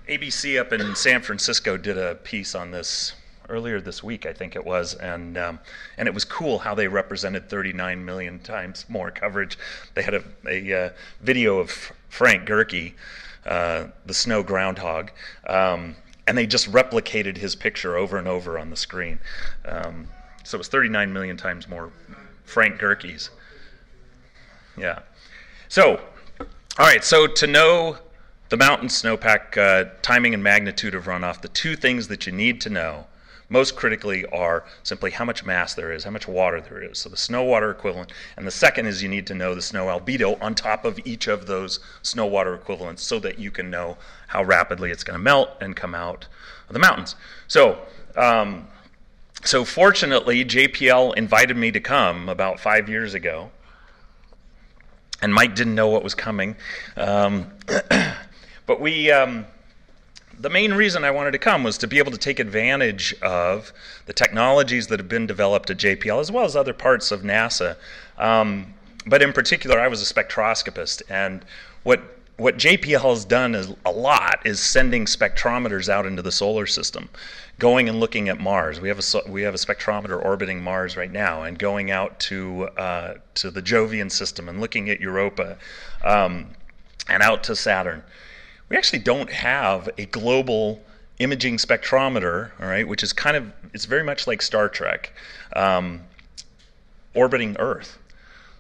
ABC up in San Francisco did a piece on this earlier this week, I think it was, and um, and it was cool how they represented 39 million times more coverage. They had a, a uh, video of Frank Gehrke, uh, the snow groundhog, um, and they just replicated his picture over and over on the screen. Um, so it was 39 million times more Frank Gehrke's. Yeah. So, all right. So to know the mountain snowpack uh, timing and magnitude of runoff, the two things that you need to know most critically are simply how much mass there is, how much water there is. So the snow water equivalent. And the second is you need to know the snow albedo on top of each of those snow water equivalents so that you can know how rapidly it's going to melt and come out of the mountains. So, um, so fortunately, JPL invited me to come about five years ago. And Mike didn't know what was coming. Um, but we. Um, the main reason I wanted to come was to be able to take advantage of the technologies that have been developed at JPL as well as other parts of NASA. Um, but in particular, I was a spectroscopist, and what what JPL has done is a lot is sending spectrometers out into the solar system, going and looking at Mars. We have a we have a spectrometer orbiting Mars right now, and going out to uh, to the Jovian system and looking at Europa, um, and out to Saturn we actually don't have a global imaging spectrometer, all right, which is kind of, it's very much like Star Trek, um, orbiting Earth.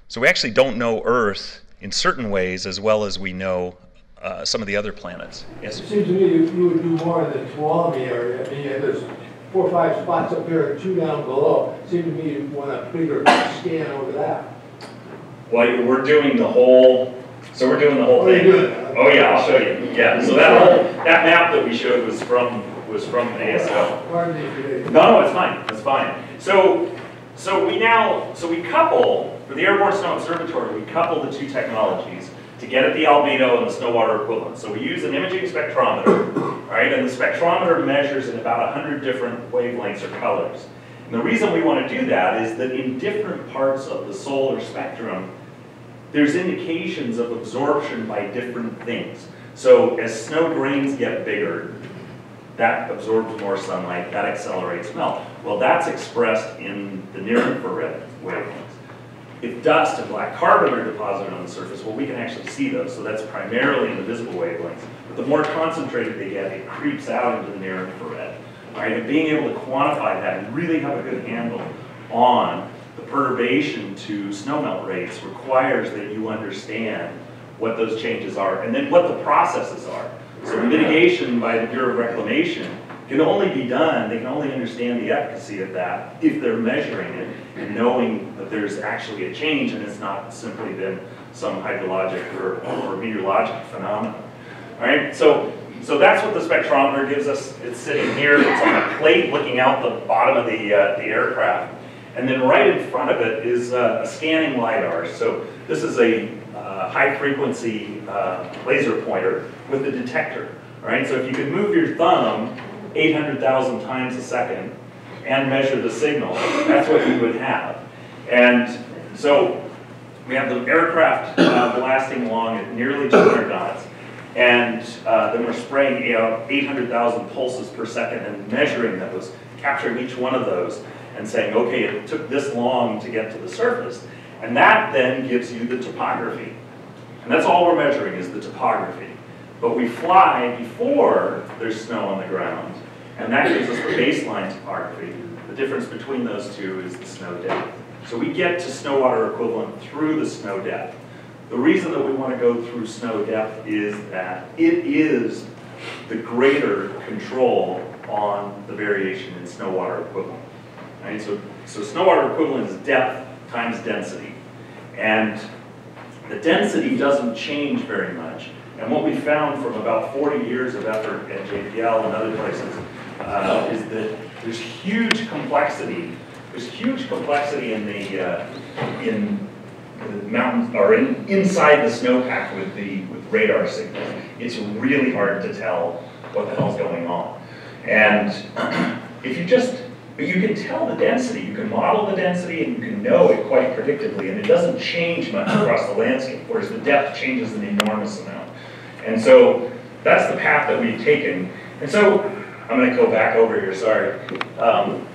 So we actually don't know Earth in certain ways as well as we know uh, some of the other planets. Yes? It seems to me you, you would do more in the Tuolumne area. I mean, there's four or five spots up there and two down below. It seems to me you want a bigger scan over that. Well, we're doing the whole so we're doing the whole thing. Oh yeah, I'll show you. Yeah, so that whole, that map that we showed was from, was from ASL. No, no, it's fine, it's fine. So, so we now, so we couple, for the Airborne Snow Observatory, we couple the two technologies to get at the albedo and the snow water equivalent. So we use an imaging spectrometer, right, and the spectrometer measures in about 100 different wavelengths or colors. And the reason we want to do that is that in different parts of the solar spectrum, there's indications of absorption by different things. So as snow grains get bigger, that absorbs more sunlight, that accelerates melt. Well, that's expressed in the near-infrared wavelengths. If dust and black carbon are deposited on the surface, well, we can actually see those, so that's primarily in the visible wavelengths. But the more concentrated they get, it creeps out into the near-infrared. All right, and being able to quantify that and really have a good handle on the perturbation to snowmelt rates requires that you understand what those changes are and then what the processes are. So mitigation by the Bureau of Reclamation can only be done, they can only understand the efficacy of that if they're measuring it and knowing that there's actually a change and it's not simply been some hydrologic or, or meteorologic phenomenon. All right, so so that's what the spectrometer gives us. It's sitting here, it's on a plate looking out the bottom of the, uh, the aircraft. And then right in front of it is uh, a scanning LiDAR. So this is a uh, high frequency uh, laser pointer with a detector. Right, so if you could move your thumb 800,000 times a second and measure the signal, that's what you would have. And so we have the aircraft uh, blasting along at nearly 200 knots. And uh, then we're spraying out 800,000 pulses per second and measuring those, capturing each one of those, and saying, okay, it took this long to get to the surface. And that then gives you the topography. And that's all we're measuring is the topography. But we fly before there's snow on the ground, and that gives us the baseline topography. The difference between those two is the snow depth. So we get to snow water equivalent through the snow depth. The reason that we want to go through snow depth is that it is the greater control on the variation in snow water equivalent. Right? So, so snow water equivalent is depth times density. And the density doesn't change very much. And what we found from about 40 years of effort at JPL and other places uh, is that there's huge complexity. There's huge complexity in the uh, in the mountains or in, inside the snowpack with the with radar signals. It's really hard to tell what the hell's going on. And if you just but you can tell the density, you can model the density, and you can know it quite predictably, and it doesn't change much across the landscape, whereas the depth changes an enormous amount. And so that's the path that we've taken. And so I'm going to go back over here, sorry. Um,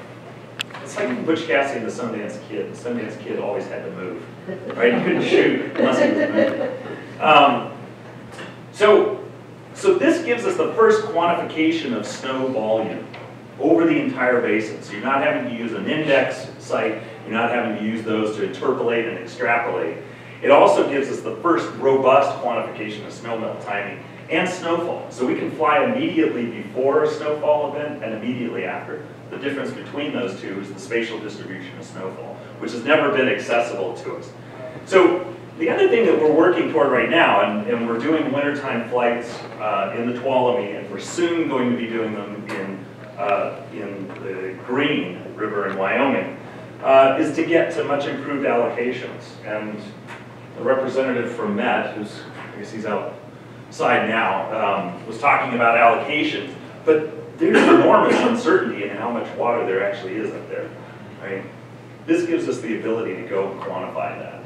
it's like Butch Cassidy and the Sundance Kid. The Sundance Kid always had to move, right? He couldn't shoot unless he was. Um, so, so this gives us the first quantification of snow volume over the entire basin. So you're not having to use an index site, you're not having to use those to interpolate and extrapolate. It also gives us the first robust quantification of snowmelt timing and snowfall. So we can fly immediately before a snowfall event and immediately after. The difference between those two is the spatial distribution of snowfall, which has never been accessible to us. So the other thing that we're working toward right now, and, and we're doing wintertime flights uh, in the Tuolumne, and we're soon going to be doing them in uh, in the Green River in Wyoming, uh, is to get to much improved allocations. And the representative from Met, who's, I guess he's outside now, um, was talking about allocations, but there's enormous uncertainty in how much water there actually is up there, right? This gives us the ability to go quantify that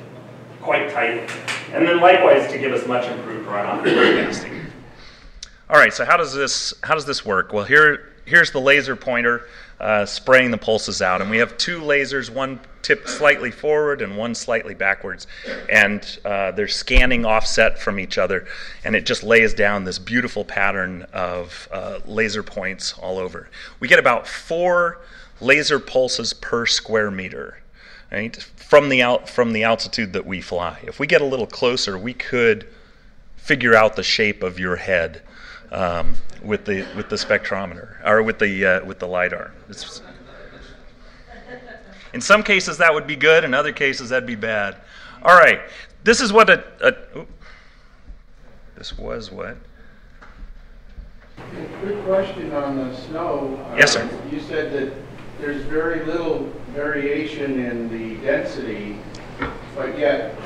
quite tightly. And then likewise to give us much improved runoff forecasting. All right, so how does this how does this work? Well, here here's the laser pointer uh, spraying the pulses out. And we have two lasers, one tipped slightly forward and one slightly backwards. And uh, they're scanning offset from each other. And it just lays down this beautiful pattern of uh, laser points all over. We get about four laser pulses per square meter. Right, from the out from the altitude that we fly. If we get a little closer, we could figure out the shape of your head um, with the with the spectrometer or with the uh, with the lidar. It's, in some cases that would be good. In other cases that'd be bad. All right, this is what a, a this was what. Quick question on the snow. Yes, sir. Uh, you said that there's very little variation in the density, but yet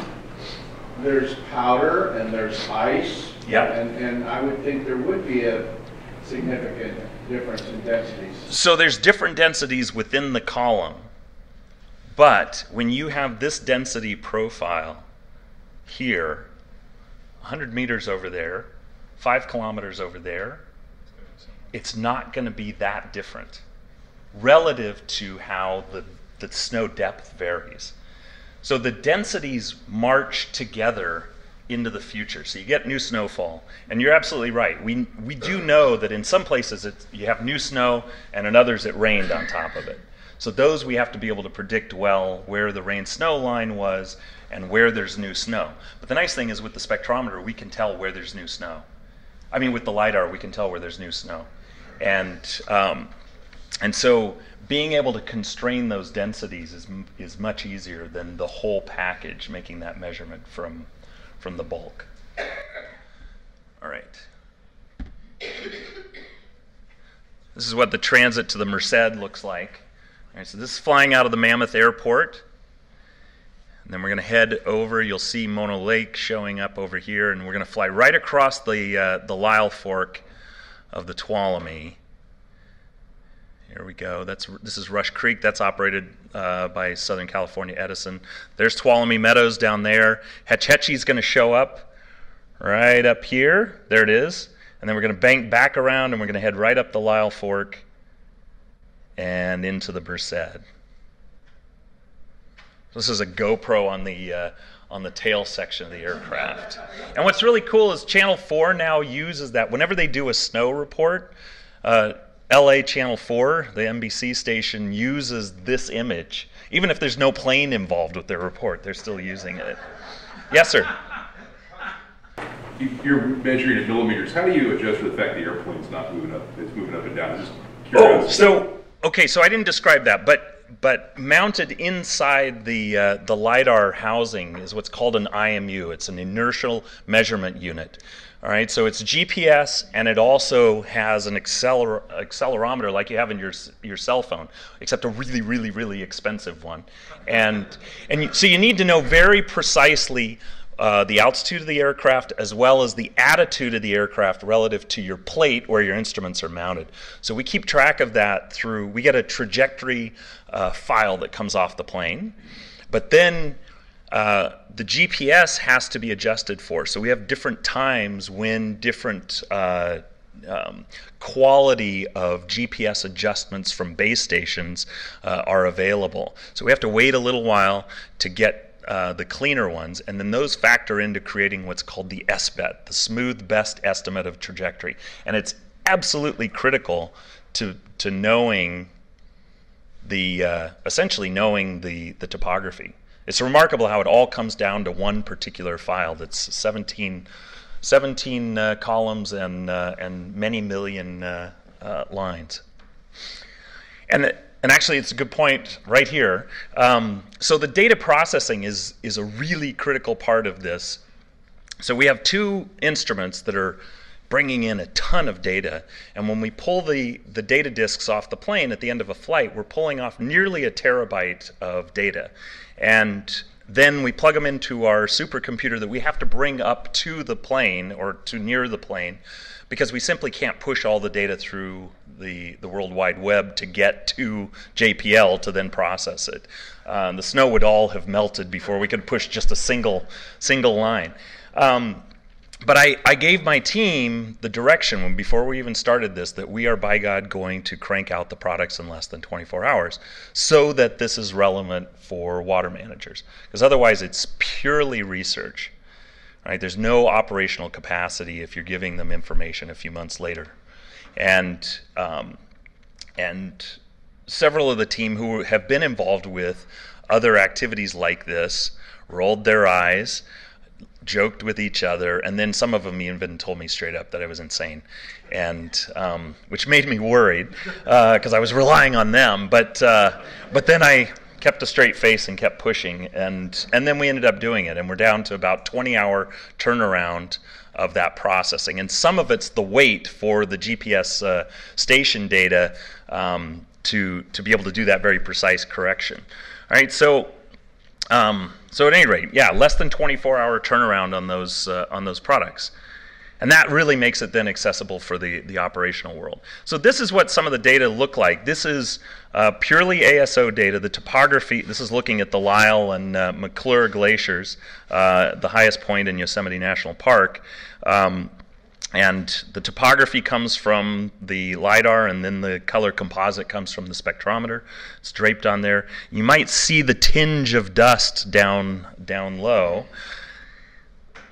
there's powder and there's ice. Yep. And, and I would think there would be a significant difference in densities? So there's different densities within the column. But when you have this density profile here, 100 meters over there, 5 kilometers over there, it's not going to be that different relative to how the, the snow depth varies. So the densities march together into the future. So you get new snowfall, and you're absolutely right. We we do know that in some places you have new snow, and in others it rained on top of it. So those we have to be able to predict well where the rain snow line was and where there's new snow. But the nice thing is with the spectrometer we can tell where there's new snow. I mean with the lidar we can tell where there's new snow, and um, and so being able to constrain those densities is is much easier than the whole package making that measurement from from the bulk. All right. This is what the transit to the Merced looks like. All right, so this is flying out of the Mammoth Airport. And then we're going to head over. You'll see Mono Lake showing up over here, and we're going to fly right across the uh, the Lyell Fork of the Tuolumne. Here we go. That's this is Rush Creek. That's operated uh, by Southern California Edison. There's Tuolumne Meadows down there. Hetch Hetchy is going to show up right up here. There it is. And then we're going to bank back around and we're going to head right up the Lyell Fork and into the Merced. This is a GoPro on the uh, on the tail section of the aircraft. And what's really cool is Channel 4 now uses that whenever they do a snow report. Uh, LA Channel 4, the NBC station, uses this image. Even if there's no plane involved with their report, they're still using it. Yes, sir. You're measuring in millimeters. How do you adjust for the fact the airplane's not moving up? It's moving up and down. Just curious. Oh, so okay, so I didn't describe that, but but mounted inside the uh, the lidar housing is what's called an IMU. It's an inertial measurement unit. All right, so it's GPS and it also has an acceler- accelerometer like you have in your your cell phone, except a really, really, really expensive one. And and you, so you need to know very precisely uh, the altitude of the aircraft as well as the attitude of the aircraft relative to your plate where your instruments are mounted. So we keep track of that through, we get a trajectory uh, file that comes off the plane. But then uh, the GPS has to be adjusted for. So we have different times when different uh, um, quality of GPS adjustments from base stations uh, are available. So we have to wait a little while to get uh, the cleaner ones, and then those factor into creating what's called the SBET, the smooth best estimate of trajectory. And it's absolutely critical to, to knowing the, uh, essentially knowing the, the topography. It's remarkable how it all comes down to one particular file that's 17, 17 uh, columns and, uh, and many million uh, uh, lines. And, and actually, it's a good point right here. Um, so the data processing is, is a really critical part of this. So we have two instruments that are bringing in a ton of data. And when we pull the, the data disks off the plane at the end of a flight, we're pulling off nearly a terabyte of data. And then we plug them into our supercomputer that we have to bring up to the plane or to near the plane because we simply can't push all the data through the, the World Wide Web to get to JPL to then process it. Um, the snow would all have melted before we could push just a single single line. Um, but I, I gave my team the direction when before we even started this that we are by God going to crank out the products in less than 24 hours so that this is relevant for water managers. Because otherwise it's purely research right? There's no operational capacity if you're giving them information a few months later. And um, and several of the team who have been involved with other activities like this rolled their eyes joked with each other, and then some of them even told me straight up that I was insane, and um, which made me worried because uh, I was relying on them. But uh, but then I kept a straight face and kept pushing, and and then we ended up doing it, and we're down to about 20 hour turnaround of that processing, and some of it's the wait for the GPS uh, station data um, to to be able to do that very precise correction. All right, so. Um, so at any rate, yeah, less than 24 hour turnaround on those uh, on those products. And that really makes it then accessible for the, the operational world. So this is what some of the data look like. This is uh, purely ASO data. The topography, this is looking at the Lyell and uh, McClure glaciers, uh, the highest point in Yosemite National Park. Um, and the topography comes from the LIDAR, and then the color composite comes from the spectrometer. It's draped on there. You might see the tinge of dust down, down low.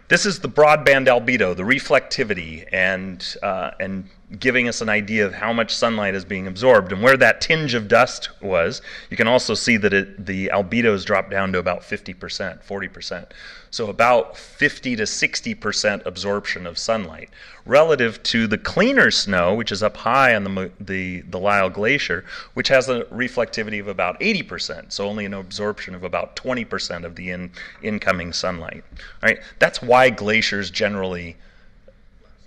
This is the broadband albedo, the reflectivity, and, uh, and giving us an idea of how much sunlight is being absorbed. And where that tinge of dust was, you can also see that it, the albedos drop down to about 50%, 40%. So about 50 to 60% absorption of sunlight relative to the cleaner snow, which is up high on the, the, the Lyell Glacier, which has a reflectivity of about 80%, so only an absorption of about 20% of the in, incoming sunlight. All right, that's why glaciers generally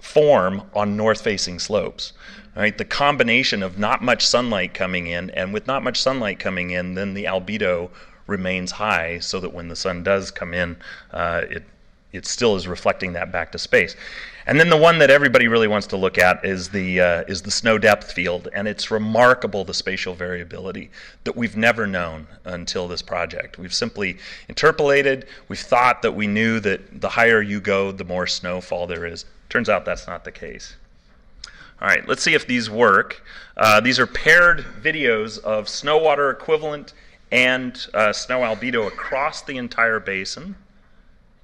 form on north facing slopes. Right? the combination of not much sunlight coming in, and with not much sunlight coming in, then the albedo remains high so that when the sun does come in, uh, it, it still is reflecting that back to space. And then the one that everybody really wants to look at is the, uh, is the snow depth field. And it's remarkable the spatial variability that we've never known until this project. We've simply interpolated, we've thought that we knew that the higher you go, the more snowfall there is. Turns out that's not the case. All right, let's see if these work. Uh, these are paired videos of snow water equivalent and uh, snow albedo across the entire basin.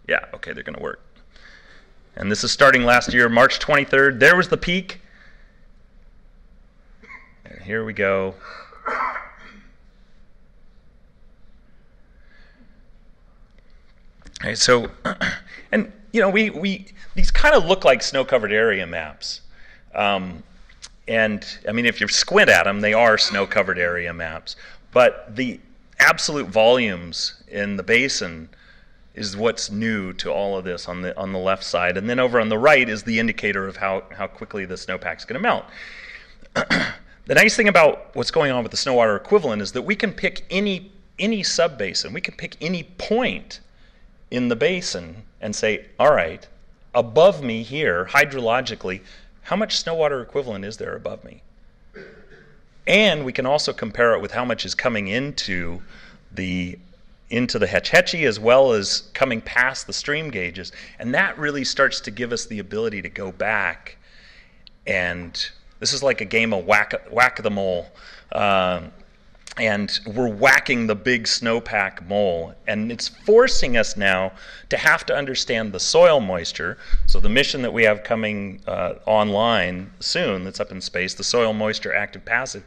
Yeah, okay, they're going to work. And this is starting last year, March 23rd. There was the peak. And here we go. Okay, so, and you know, we, we these kind of look like snow-covered area maps. Um, and I mean, if you squint at them, they are snow-covered area maps. But the absolute volumes in the basin is what's new to all of this on the on the left side, and then over on the right is the indicator of how how quickly the snowpack's going to melt. the nice thing about what's going on with the snow water equivalent is that we can pick any any subbasin, we can pick any point in the basin and say, all right, above me here, hydrologically, how much snow water equivalent is there above me? And we can also compare it with how much is coming into the into the Hetch Hetchy as well as coming past the stream gauges. And that really starts to give us the ability to go back and this is like a game of whack, whack the mole. Um, and we're whacking the big snowpack mole. And it's forcing us now to have to understand the soil moisture. So, the mission that we have coming uh, online soon, that's up in space, the soil moisture active passive,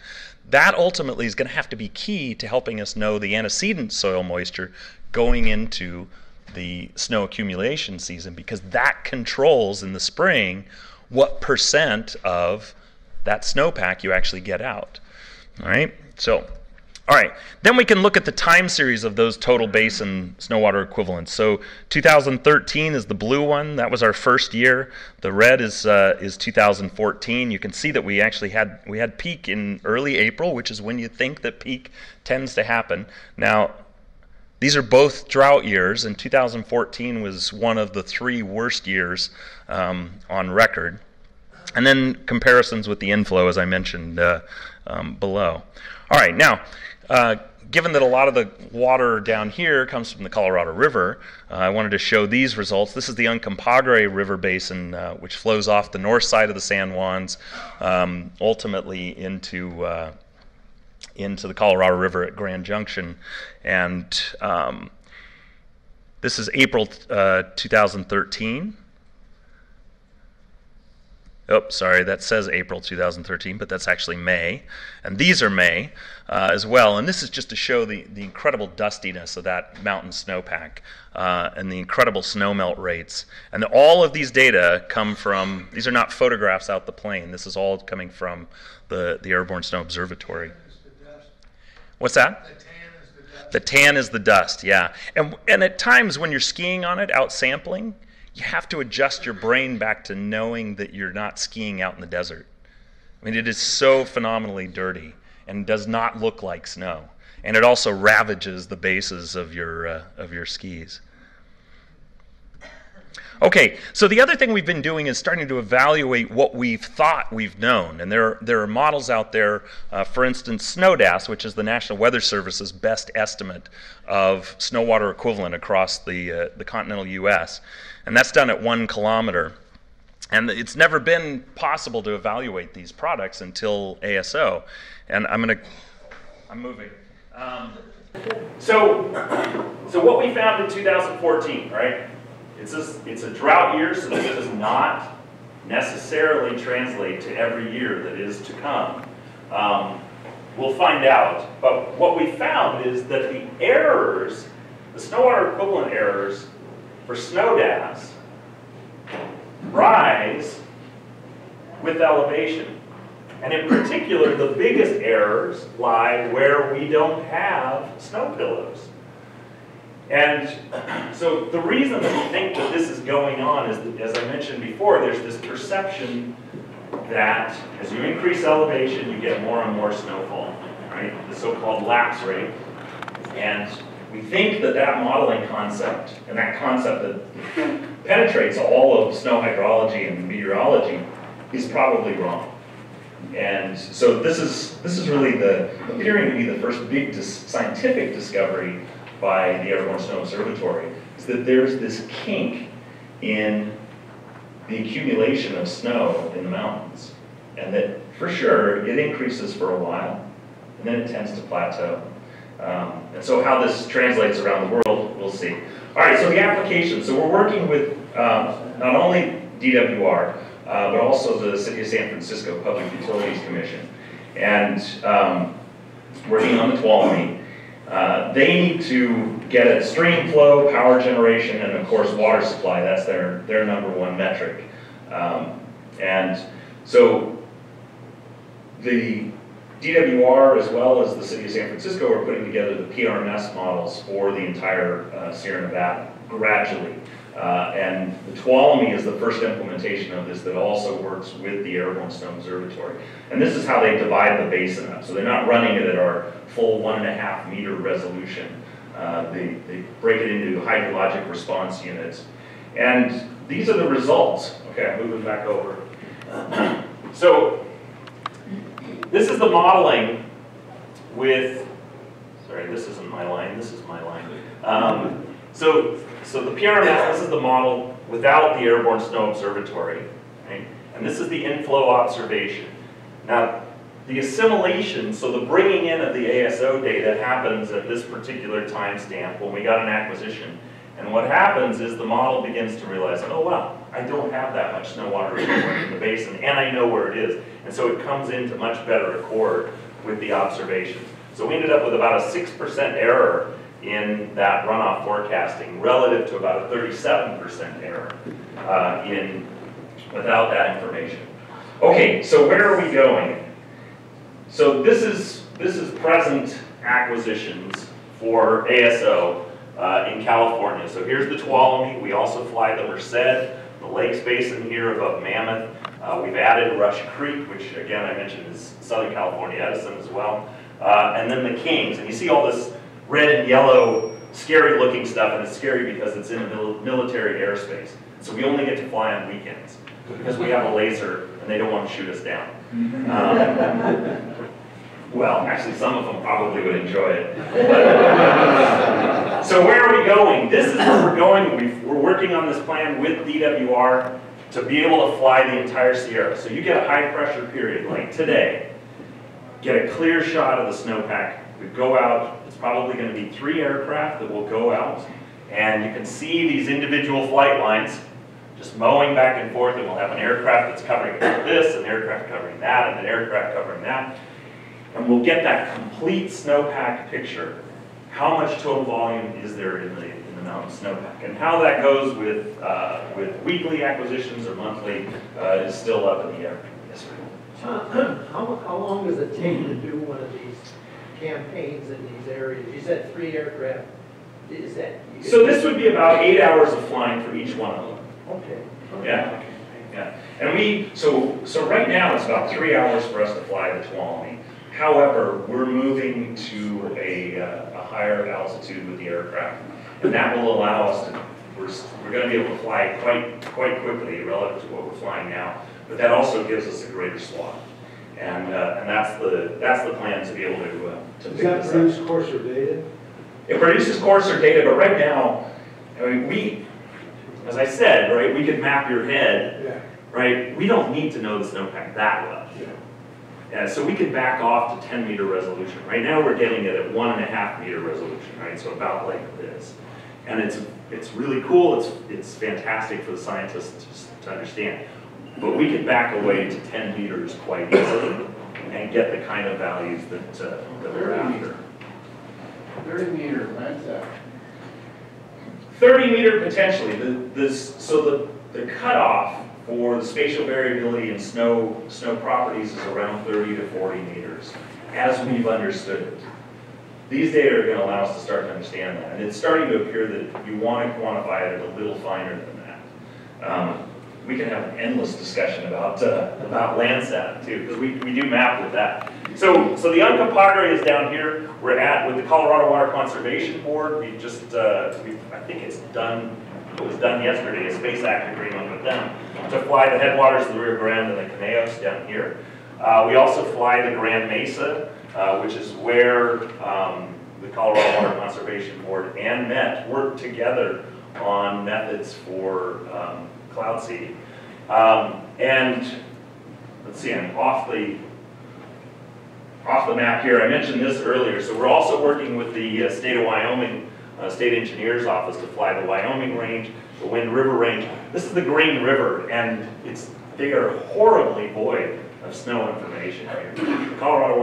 that ultimately is going to have to be key to helping us know the antecedent soil moisture going into the snow accumulation season because that controls in the spring what percent of that snowpack you actually get out. All right? So, all right, then we can look at the time series of those total basin snow water equivalents. So 2013 is the blue one. That was our first year. The red is uh, is 2014. You can see that we actually had we had peak in early April, which is when you think that peak tends to happen. Now, these are both drought years, and 2014 was one of the three worst years um, on record. And then comparisons with the inflow, as I mentioned uh, um, below. All right, now uh, given that a lot of the water down here comes from the Colorado River, uh, I wanted to show these results. This is the Uncompahgre River Basin, uh, which flows off the north side of the San Juans, um, ultimately into uh, into the Colorado River at Grand Junction, and um, this is April uh, 2013. Oh, sorry, that says April 2013, but that's actually May. And these are May uh, as well. And this is just to show the, the incredible dustiness of that mountain snowpack uh, and the incredible snowmelt rates. And all of these data come from, these are not photographs out the plane. This is all coming from the, the Airborne Snow Observatory. What's that? The tan is the dust, yeah. And, and at times when you're skiing on it, out sampling, you have to adjust your brain back to knowing that you're not skiing out in the desert. I mean, it is so phenomenally dirty and does not look like snow. And it also ravages the bases of your, uh, of your skis. Okay, so the other thing we've been doing is starting to evaluate what we've thought we've known. And there, there are models out there, uh, for instance, SNODAS, which is the National Weather Service's best estimate of snow water equivalent across the, uh, the continental US. And that's done at one kilometer. And it's never been possible to evaluate these products until ASO. And I'm going to, I'm moving. Um, so, so what we found in 2014, right? It's a, it's a drought year, so this does not necessarily translate to every year that is to come. Um, we'll find out. But what we found is that the errors, the snow water equivalent errors for SNODAS rise with elevation. And in particular, the biggest errors lie where we don't have snow pillows. And so the reason that we think that this is going on is, that, as I mentioned before, there's this perception that as you increase elevation, you get more and more snowfall, right? The so-called lapse rate. And we think that that modeling concept and that concept that penetrates all of snow hydrology and meteorology is probably wrong. And so this is this is really the appearing to be the first big dis scientific discovery by the Airborne Snow Observatory is that there's this kink in the accumulation of snow in the mountains, and that for sure it increases for a while, and then it tends to plateau. Um, and so how this translates around the world, we'll see. All right, so the application. So we're working with um, not only DWR, uh, but also the City of San Francisco Public Utilities Commission, and um, working on the Tuolumne. Uh, they need to get a stream flow, power generation, and of course water supply. That's their, their number one metric. Um, and so the DWR as well as the City of San Francisco are putting together the PRMS models for the entire uh, Sierra Nevada gradually. Uh, and the Tuolumne is the first implementation of this that also works with the Airborne Snow Observatory. And this is how they divide the basin up. So they're not running it at our full one and a half meter resolution. Uh, they, they break it into hydrologic response units. And these are the results. Okay, I'm moving back over. so this is the modeling with, sorry, this isn't my line, this is my line. Um, so, so the PRMS, this is the model without the Airborne Snow Observatory, right? And this is the inflow observation. Now, the assimilation, so the bringing in of the ASO data happens at this particular timestamp when we got an acquisition. And what happens is the model begins to realize, oh wow, I don't have that much snow water in the basin, and I know where it is. And so it comes into much better accord with the observations. So we ended up with about a 6% error in that runoff forecasting relative to about a 37% error uh, in without that information. Okay, so where are we going? So this is this is present acquisitions for ASO uh, in California. So here's the Tuolumne. We also fly the Merced, the Lakes Basin here above Mammoth. Uh, we've added Rush Creek, which again I mentioned is Southern California Edison as well. Uh, and then the Kings. And you see all this red and yellow scary looking stuff, and it's scary because it's in mil military airspace. So we only get to fly on weekends because we have a laser and they don't want to shoot us down. Um, well, actually, some of them probably would enjoy it. so where are we going? This is where we're going. we are working on this plan with DWR to be able to fly the entire Sierra. So you get a high pressure period like today, get a clear shot of the snowpack. We go out, it's probably going to be three aircraft that will go out, and you can see these individual flight lines just mowing back and forth, and we'll have an aircraft that's covering this, an aircraft covering that, and an aircraft covering that. And we'll get that complete snowpack picture. How much total volume is there in the, the mountain snowpack? And how that goes with, uh, with weekly acquisitions or monthly uh, is still up in the air. Yes, sir. Uh, how, how long does it take to do one of these campaigns in these areas? You said three aircraft. Is that? So this would be about eight hours of flying for each one of them. Okay. okay. Yeah. Yeah. And we, so, so right now it's about three hours for us to fly the Tuolumne. However, we're moving to a, uh, a higher altitude with the aircraft, and that will allow us to we're, we're gonna be able to fly quite, quite quickly relative to what we're flying now. But that also gives us a greater swath. And, uh, and that's the, that's the plan to be able to, uh, to Does that produce coarser data? It produces coarser data, but right now, I mean, we, as I said, right, we could map your head, Yeah. right? We don't need to know the snowpack that well. Yeah. Yeah, so we can back off to ten meter resolution. Right now, we're getting it at one and a half meter resolution, right? So about like this. And it's, it's really cool, it's, it's fantastic for the scientists to, to understand. But we can back away to ten meters quite easily and get the kind of values that, uh, that we're after. Thirty meter, when's that? 30 meter potentially, the, this, so the, the cutoff for the spatial variability in snow, snow properties is around 30 to 40 meters, as we've understood it. These data are gonna allow us to start to understand that, and it's starting to appear that you wanna quantify it a little finer than that. Um, we can have an endless discussion about, uh, about Landsat too, because we, we do map with that. So, so the Uncompahgre is down here, we're at, with the Colorado Water Conservation Board, we just, uh, we, I think it's done, it was done yesterday, a Space Act agreement with them to fly the headwaters of the Rio Grande and the Conejos down here. Uh, we also fly the Grand Mesa, uh, which is where, um, the Colorado Water Conservation Board and Met work together on methods for, um, cloud seeding. Um, and, let's see, I'm off the, off the map here, I mentioned this earlier, so we're also working with the uh, state of Wyoming, uh, State Engineer's Office to fly the Wyoming Range, the Wind River Range. This is the Green River, and it's, they are horribly void of snow information here. The Colorado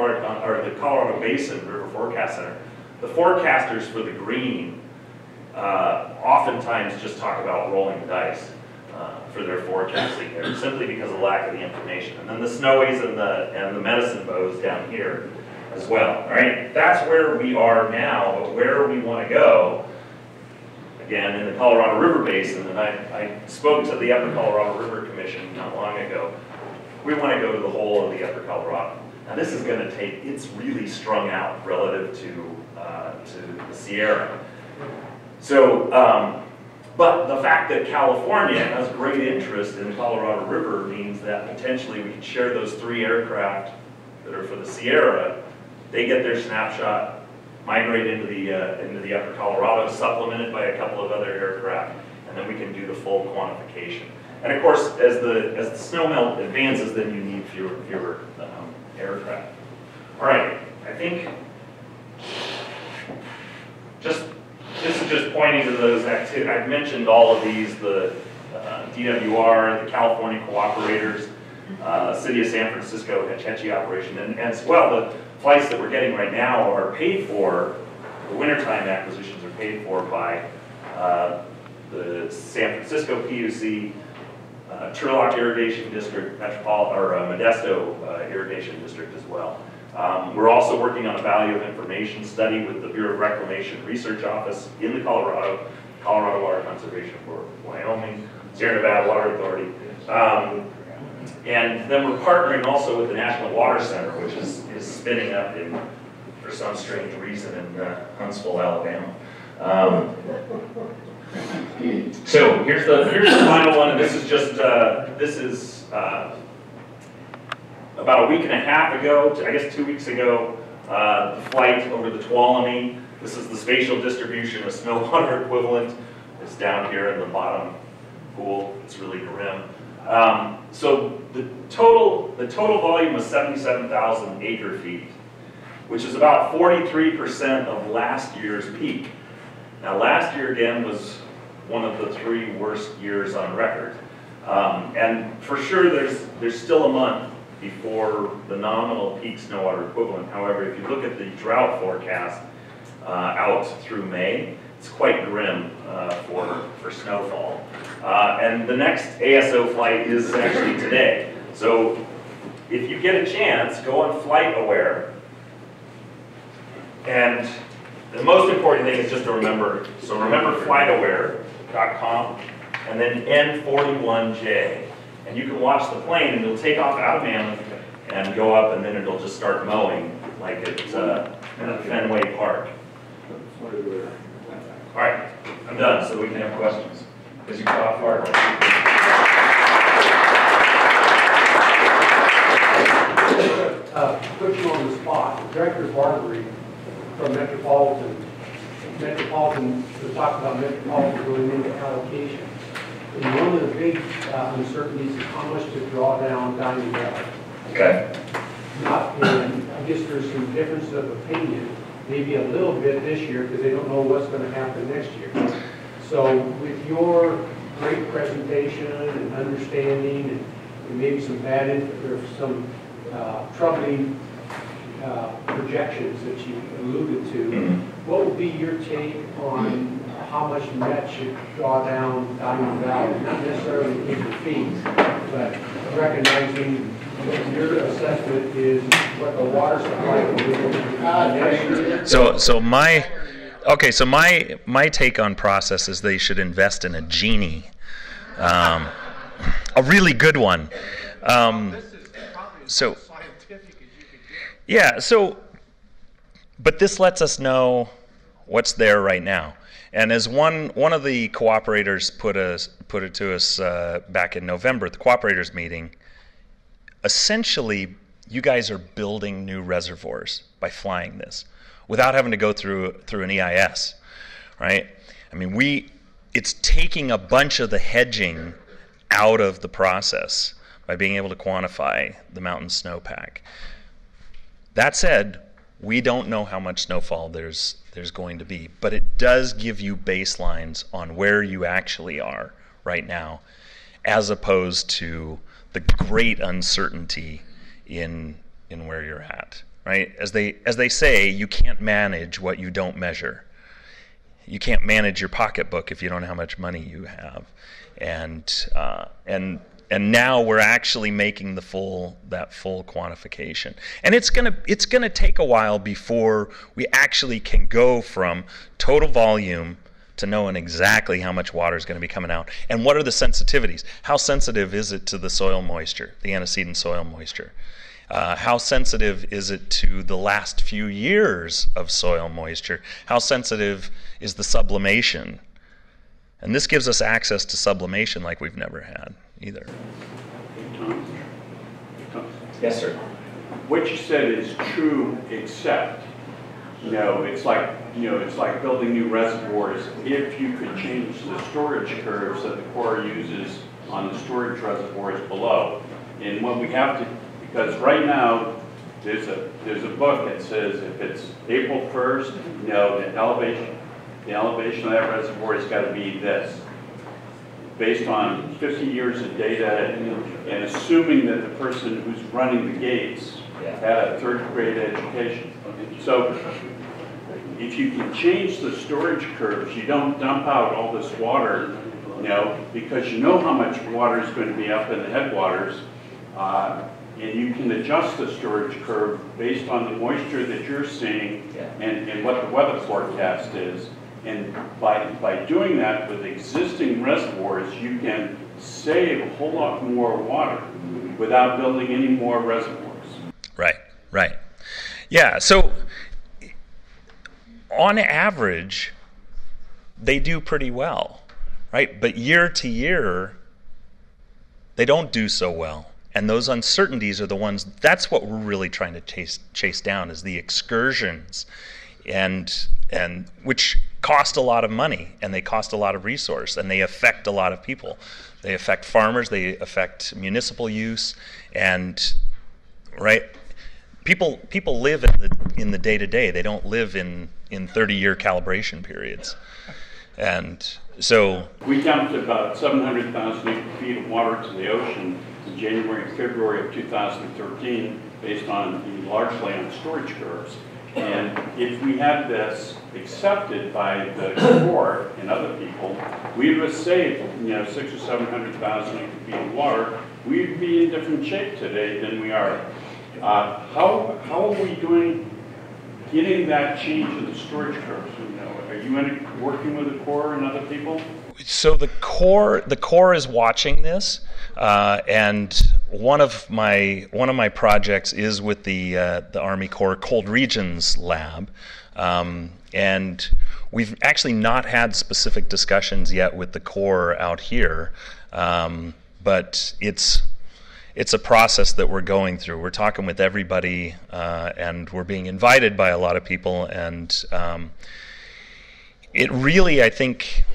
or the Colorado Basin River Forecast Center, the forecasters for the green, uh, oftentimes just talk about rolling the dice uh, for their forecasting there, simply because of lack of the information. And then the snowies and the, and the medicine bows down here as well, all right? That's where we are now, but where we want to go, again, in the Colorado River Basin, and I, I spoke to the Upper Colorado River Commission not long ago, we want to go to the whole of the Upper Colorado. Now, this is going to take, it's really strung out relative to, uh, to the Sierra. So, um, but the fact that California has great interest in the Colorado River means that potentially we could share those three aircraft that are for the Sierra. They get their snapshot, migrate into the, uh, into the upper Colorado, supplemented by a couple of other aircraft, and then we can do the full quantification. And of course, as the, as the snow melt advances, then you need fewer, fewer, um, aircraft. All right, I think just, this is just pointing to those activities. I've mentioned all of these, the uh, DWR, the California Cooperators, uh, City of San Francisco Hetch Hetchy operation, and as well, the flights that we're getting right now are paid for, the wintertime acquisitions are paid for by uh, the San Francisco PUC, uh, Turlock Irrigation District, Metropolitan, or uh, Modesto uh, Irrigation District as well. Um, We're also working on a value of information study with the Bureau of Reclamation Research Office in the Colorado, Colorado Water Conservation Board, Wyoming, Sierra Nevada Water Authority. Um, And then we're partnering also with the National Water Center, which is, is spinning up in, for some strange reason, in uh, Huntsville, Alabama. Um, so here's the, here's the final one, and this is just, uh, this is, uh, about a week and a half ago, I guess two weeks ago, uh, the flight over the Tuolumne. This is the spatial distribution of snow water equivalent. It's down here in the bottom pool. It's really grim. Um, so the total, the total volume was 77,000 acre feet, which is about 43% of last year's peak. Now, last year again was one of the three worst years on record. Um, and for sure, there's, there's still a month before the nominal peak snow water equivalent. However, if you look at the drought forecast uh, out through May, it's quite grim uh, for, for snowfall. Uh, and the next ASO flight is actually today. So if you get a chance, go on Flight Aware. And the most important thing is just to remember, so remember flightaware.com and then N41J. And you can watch the plane and it'll take off out of Mammoth and go up and then it'll just start mowing like it's uh, Fenway Park. All right, I'm done, so we can have questions. as you go forward. uh, put you on the spot. Director Barbre from Metropolitan, Metropolitan, to talk about Metropolitan going into allocation. And one of the big uh, uncertainties is how much to draw down Diamond Valley. Okay. Not, and I guess there's some difference of opinion, maybe a little bit this year, because they don't know what's gonna happen next year. So with your great presentation and understanding and and maybe some bad, or some uh, troubling uh, projections that you alluded to, what would be your take on how much Met should draw down Diamond Valley? Not necessarily in the fees, but recognizing your assessment is what the water supply will be next. So, so my, okay, so my my take on process is they should invest in a genie, um, a really good one. Um, so, yeah, so, but this lets us know what's there right now. And as one one of the cooperators put us put it to us uh, back in November at the cooperators meeting, essentially you guys are building new reservoirs by flying this without having to go through through an EIS, right? I mean, we it's taking a bunch of the hedging out of the process by being able to quantify the mountain snowpack. That said, we don't know how much snowfall there's there's going to be, but it does give you baselines on where you actually are right now, as opposed to the great uncertainty in in where you're at. Right? As they as they say, you can't manage what you don't measure. You can't manage your pocketbook if you don't know how much money you have, and uh, and and now we're actually making the full that full quantification. And it's going to it's going to take a while before we actually can go from total volume to knowing exactly how much water is going to be coming out. And what are the sensitivities? How sensitive is it to the soil moisture the antecedent soil moisture? Uh, how sensitive is it to the last few years of soil moisture? How sensitive is the sublimation? And this gives us access to sublimation like we've never had either. Yes, sir. What you said is true, except, you know, it's like, you know, it's like building new reservoirs. If you could change the storage curves that the Corps uses on the storage reservoirs below. And what we have to, because right now, there's a, there's a book that says if it's April 1st, you know, the elevation, the elevation of that reservoir has got to be this based on 50 years of data and assuming that the person who's running the gates had a third grade education. So if you can change the storage curves, you don't dump out all this water, you know, because you know how much water is going to be up in the headwaters, uh, and you can adjust the storage curve based on the moisture that you're seeing and, and what the weather forecast is. And by, by doing that with existing reservoirs, you can save a whole lot more water without building any more reservoirs. Right, right. Yeah, so on average, they do pretty well, right? But year to year, they don't do so well. And those uncertainties are the ones, that's what we're really trying to chase, chase down is the excursions and and which cost a lot of money and they cost a lot of resource and they affect a lot of people. They affect farmers, they affect municipal use, and right people people live in the in the day to day. They don't live in in 30 year calibration periods, and so we dumped about 700,000 feet of water to the ocean in January and February of 2013, based on the largely on storage curves. And if we had this accepted by the court and other people, we would have saved, you know, six or seven hundred thousand feet of water. We'd be in different shape today than we are. Uh, how how are we doing getting that change in the storage curves? You know, are you in, working with the Corps and other people? so the Corps, the Corps is watching this, uh, and one of my one of my projects is with the uh, the Army Corps Cold Regions Lab, Um, and we've actually not had specific discussions yet with the Corps out here, um, but it's it's a process that we're going through. We're talking with everybody, uh, and we're being invited by a lot of people, and um, it really, I think,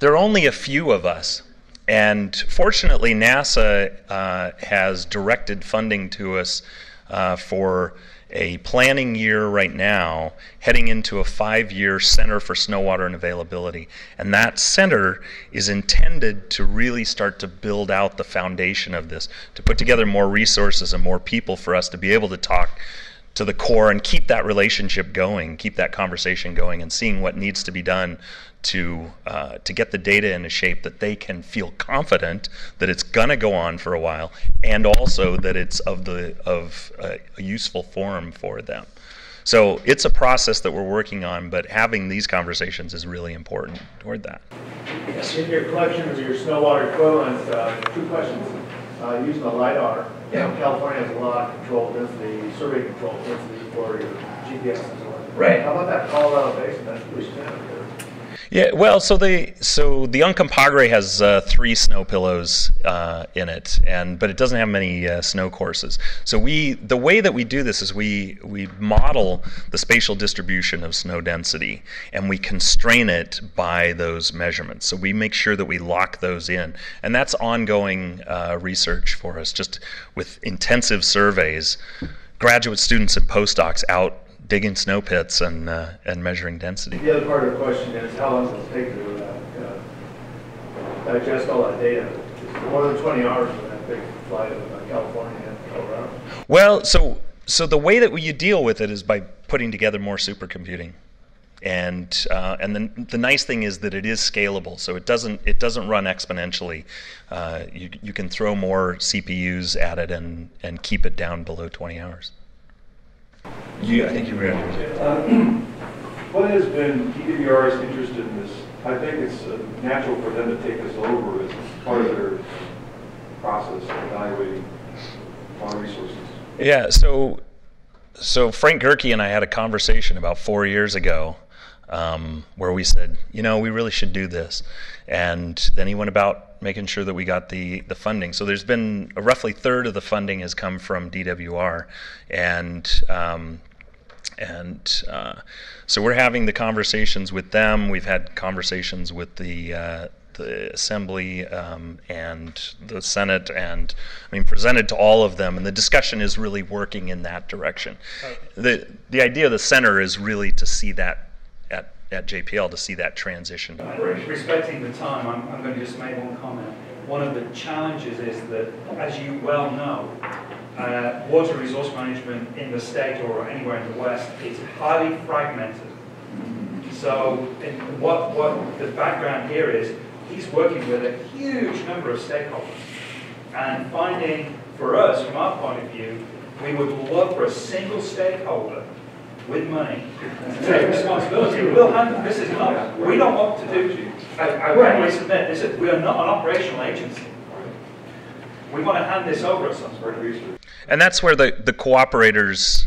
there are only a few of us. And fortunately, NASA uh, has directed funding to us uh, for a planning year right now, heading into a five year Center for Snow, Water, and Availability. And that center is intended to really start to build out the foundation of this, to put together more resources and more people for us to be able to talk to the Corps and keep that relationship going, keep that conversation going, and seeing what needs to be done to uh, to get the data in a shape that they can feel confident that it's going to go on for a while, and also that it's of the of a, a useful form for them. So it's a process that we're working on, but having these conversations is really important toward that. Yes. In your collection of your snow water equivalent, uh, two questions. Uh, using the LiDAR, yeah. California has a lot of control density, survey control density for your GPS and so on. Right. How about that Colorado basin? That's pretty standard. Yeah, well, so the so the Uncompahgre has uh, three snow pillows uh, in it, and but it doesn't have many uh, snow courses. So we the way that we do this is we we model the spatial distribution of snow density, and we constrain it by those measurements. So we make sure that we lock those in, and that's ongoing uh, research for us, just with intensive surveys, graduate students and postdocs out digging snow pits and uh, and measuring density. The other part of the question is how long does it take to uh, uh, digest all that data? more than 20 hours for that big flight of uh, California and Colorado. Well, so so the way that you deal with it is by putting together more supercomputing. And uh, and the, the nice thing is that it is scalable, so it doesn't it doesn't run exponentially. Uh, you you can throw more CPUs at it and and keep it down below 20 hours. You, I think you were. Uh, what has been DWR's interest in this? I think it's uh, natural for them to take this over as part of their process of evaluating water resources. Yeah. So, so Frank Gehrke and I had a conversation about four years ago. Um, where we said, you know, we really should do this. And then he went about making sure that we got the, the funding. So there's been a roughly third of the funding has come from DWR, and um, and uh, so we're having the conversations with them. We've had conversations with the uh, the assembly um, and the senate, and I mean presented to all of them. And the discussion is really working in that direction. Okay. the The idea of the center is really to see that at JPL to see that transition. Respecting the time, I'm, I'm going to just make one comment. One of the challenges is that, as you well know, uh, water resource management in the state or anywhere in the West is highly fragmented. So what, what the background here is, he's working with a huge number of stakeholders and finding, for us, from our point of view, we would love for a single stakeholder with money to take responsibility. We'll handle, this is not, we don't want to do, to I, I submit, this is, we are not an operational agency. We want to hand this over at some point. And that's where the, the cooperators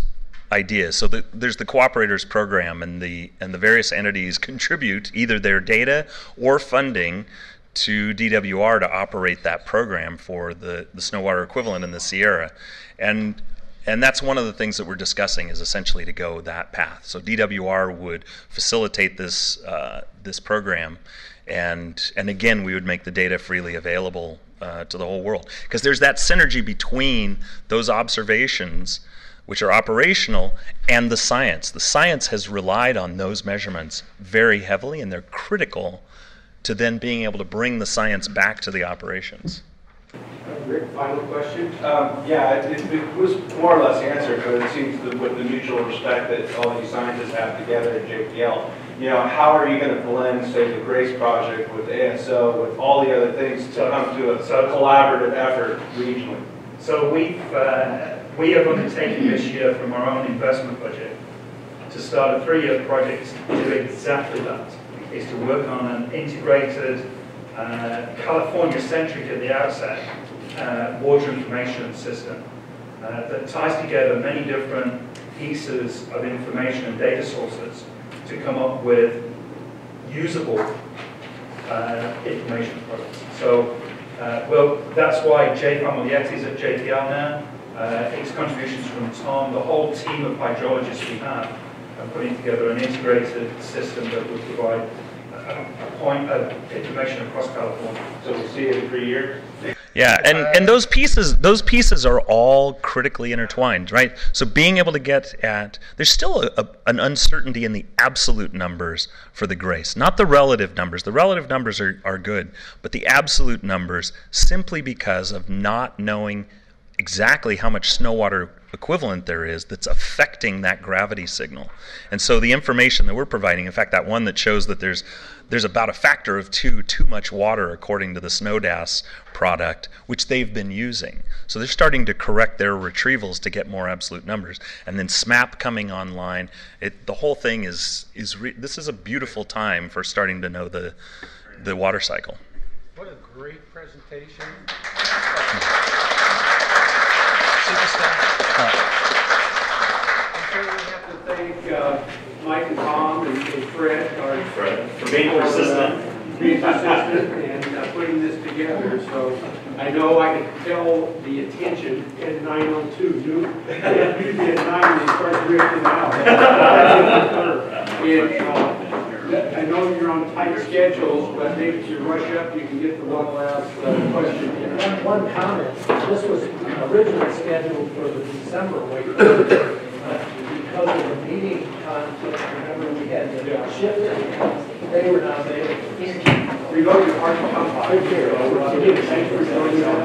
idea. So the, there's the cooperators program, and the and the various entities contribute either their data or funding to DWR to operate that program for the the snow water equivalent in the Sierra, and and that's one of the things that we're discussing is essentially to go that path. So DWR would facilitate this uh, this program, and and again we would make the data freely available uh, to the whole world. Because there's that synergy between those observations, which are operational, and the science. The science has relied on those measurements very heavily, and they're critical to then being able to bring the science back to the operations. Rick, final question? Um, yeah, it, it, was more or less answered, but it seems that with the mutual respect that all these scientists have together at JPL, you know, how are you going to blend, say, the GRACE project with ASO, with all the other things to come to a, so, collaborative effort regionally? So we've, uh, we have undertaken this year from our own investment budget to start a three-year project to do exactly that, is to work on an integrated, uh, California-centric at the outset, uh, water information system uh, that ties together many different pieces of information and data sources to come up with usable uh, information products. So, uh, well, that's why Jay Famiglietti is at JPL now. Uh, its contributions from Tom, the whole team of hydrologists we have, are putting together an integrated system that would provide a, a point of information across California. So we'll see it in three years? Yeah, and and those pieces those pieces are all critically intertwined, right? So being able to get at there's still a, a, an uncertainty in the absolute numbers for the grace, not the relative numbers. The relative numbers are are good, but the absolute numbers simply because of not knowing exactly how much snow water equivalent there is that's affecting that gravity signal. And so the information that we're providing, in fact, that one that shows that there's there's about a factor of two too much water according to the SNODAS product, which they've been using. So they're starting to correct their retrievals to get more absolute numbers. And then SMAP coming online, it, the whole thing is is re- this is a beautiful time for starting to know the the water cycle. What a great presentation. Superstar. I'm sure we have to thank uh, Mike and Tom and, and Fred, our, Fred, for being persistent. Uh, being persistent and uh, putting this together. So I know I can tell the attention at 902 noon. Usually at 9 they start drifting out. and, uh, I know you're on tight schedules, but maybe if you rush up, you can get the one last uh, question. One, comment, this was originally scheduled for the December week. Because of the meeting conflict, remember we had to shift it, they were not available. We you. come by. For joining us.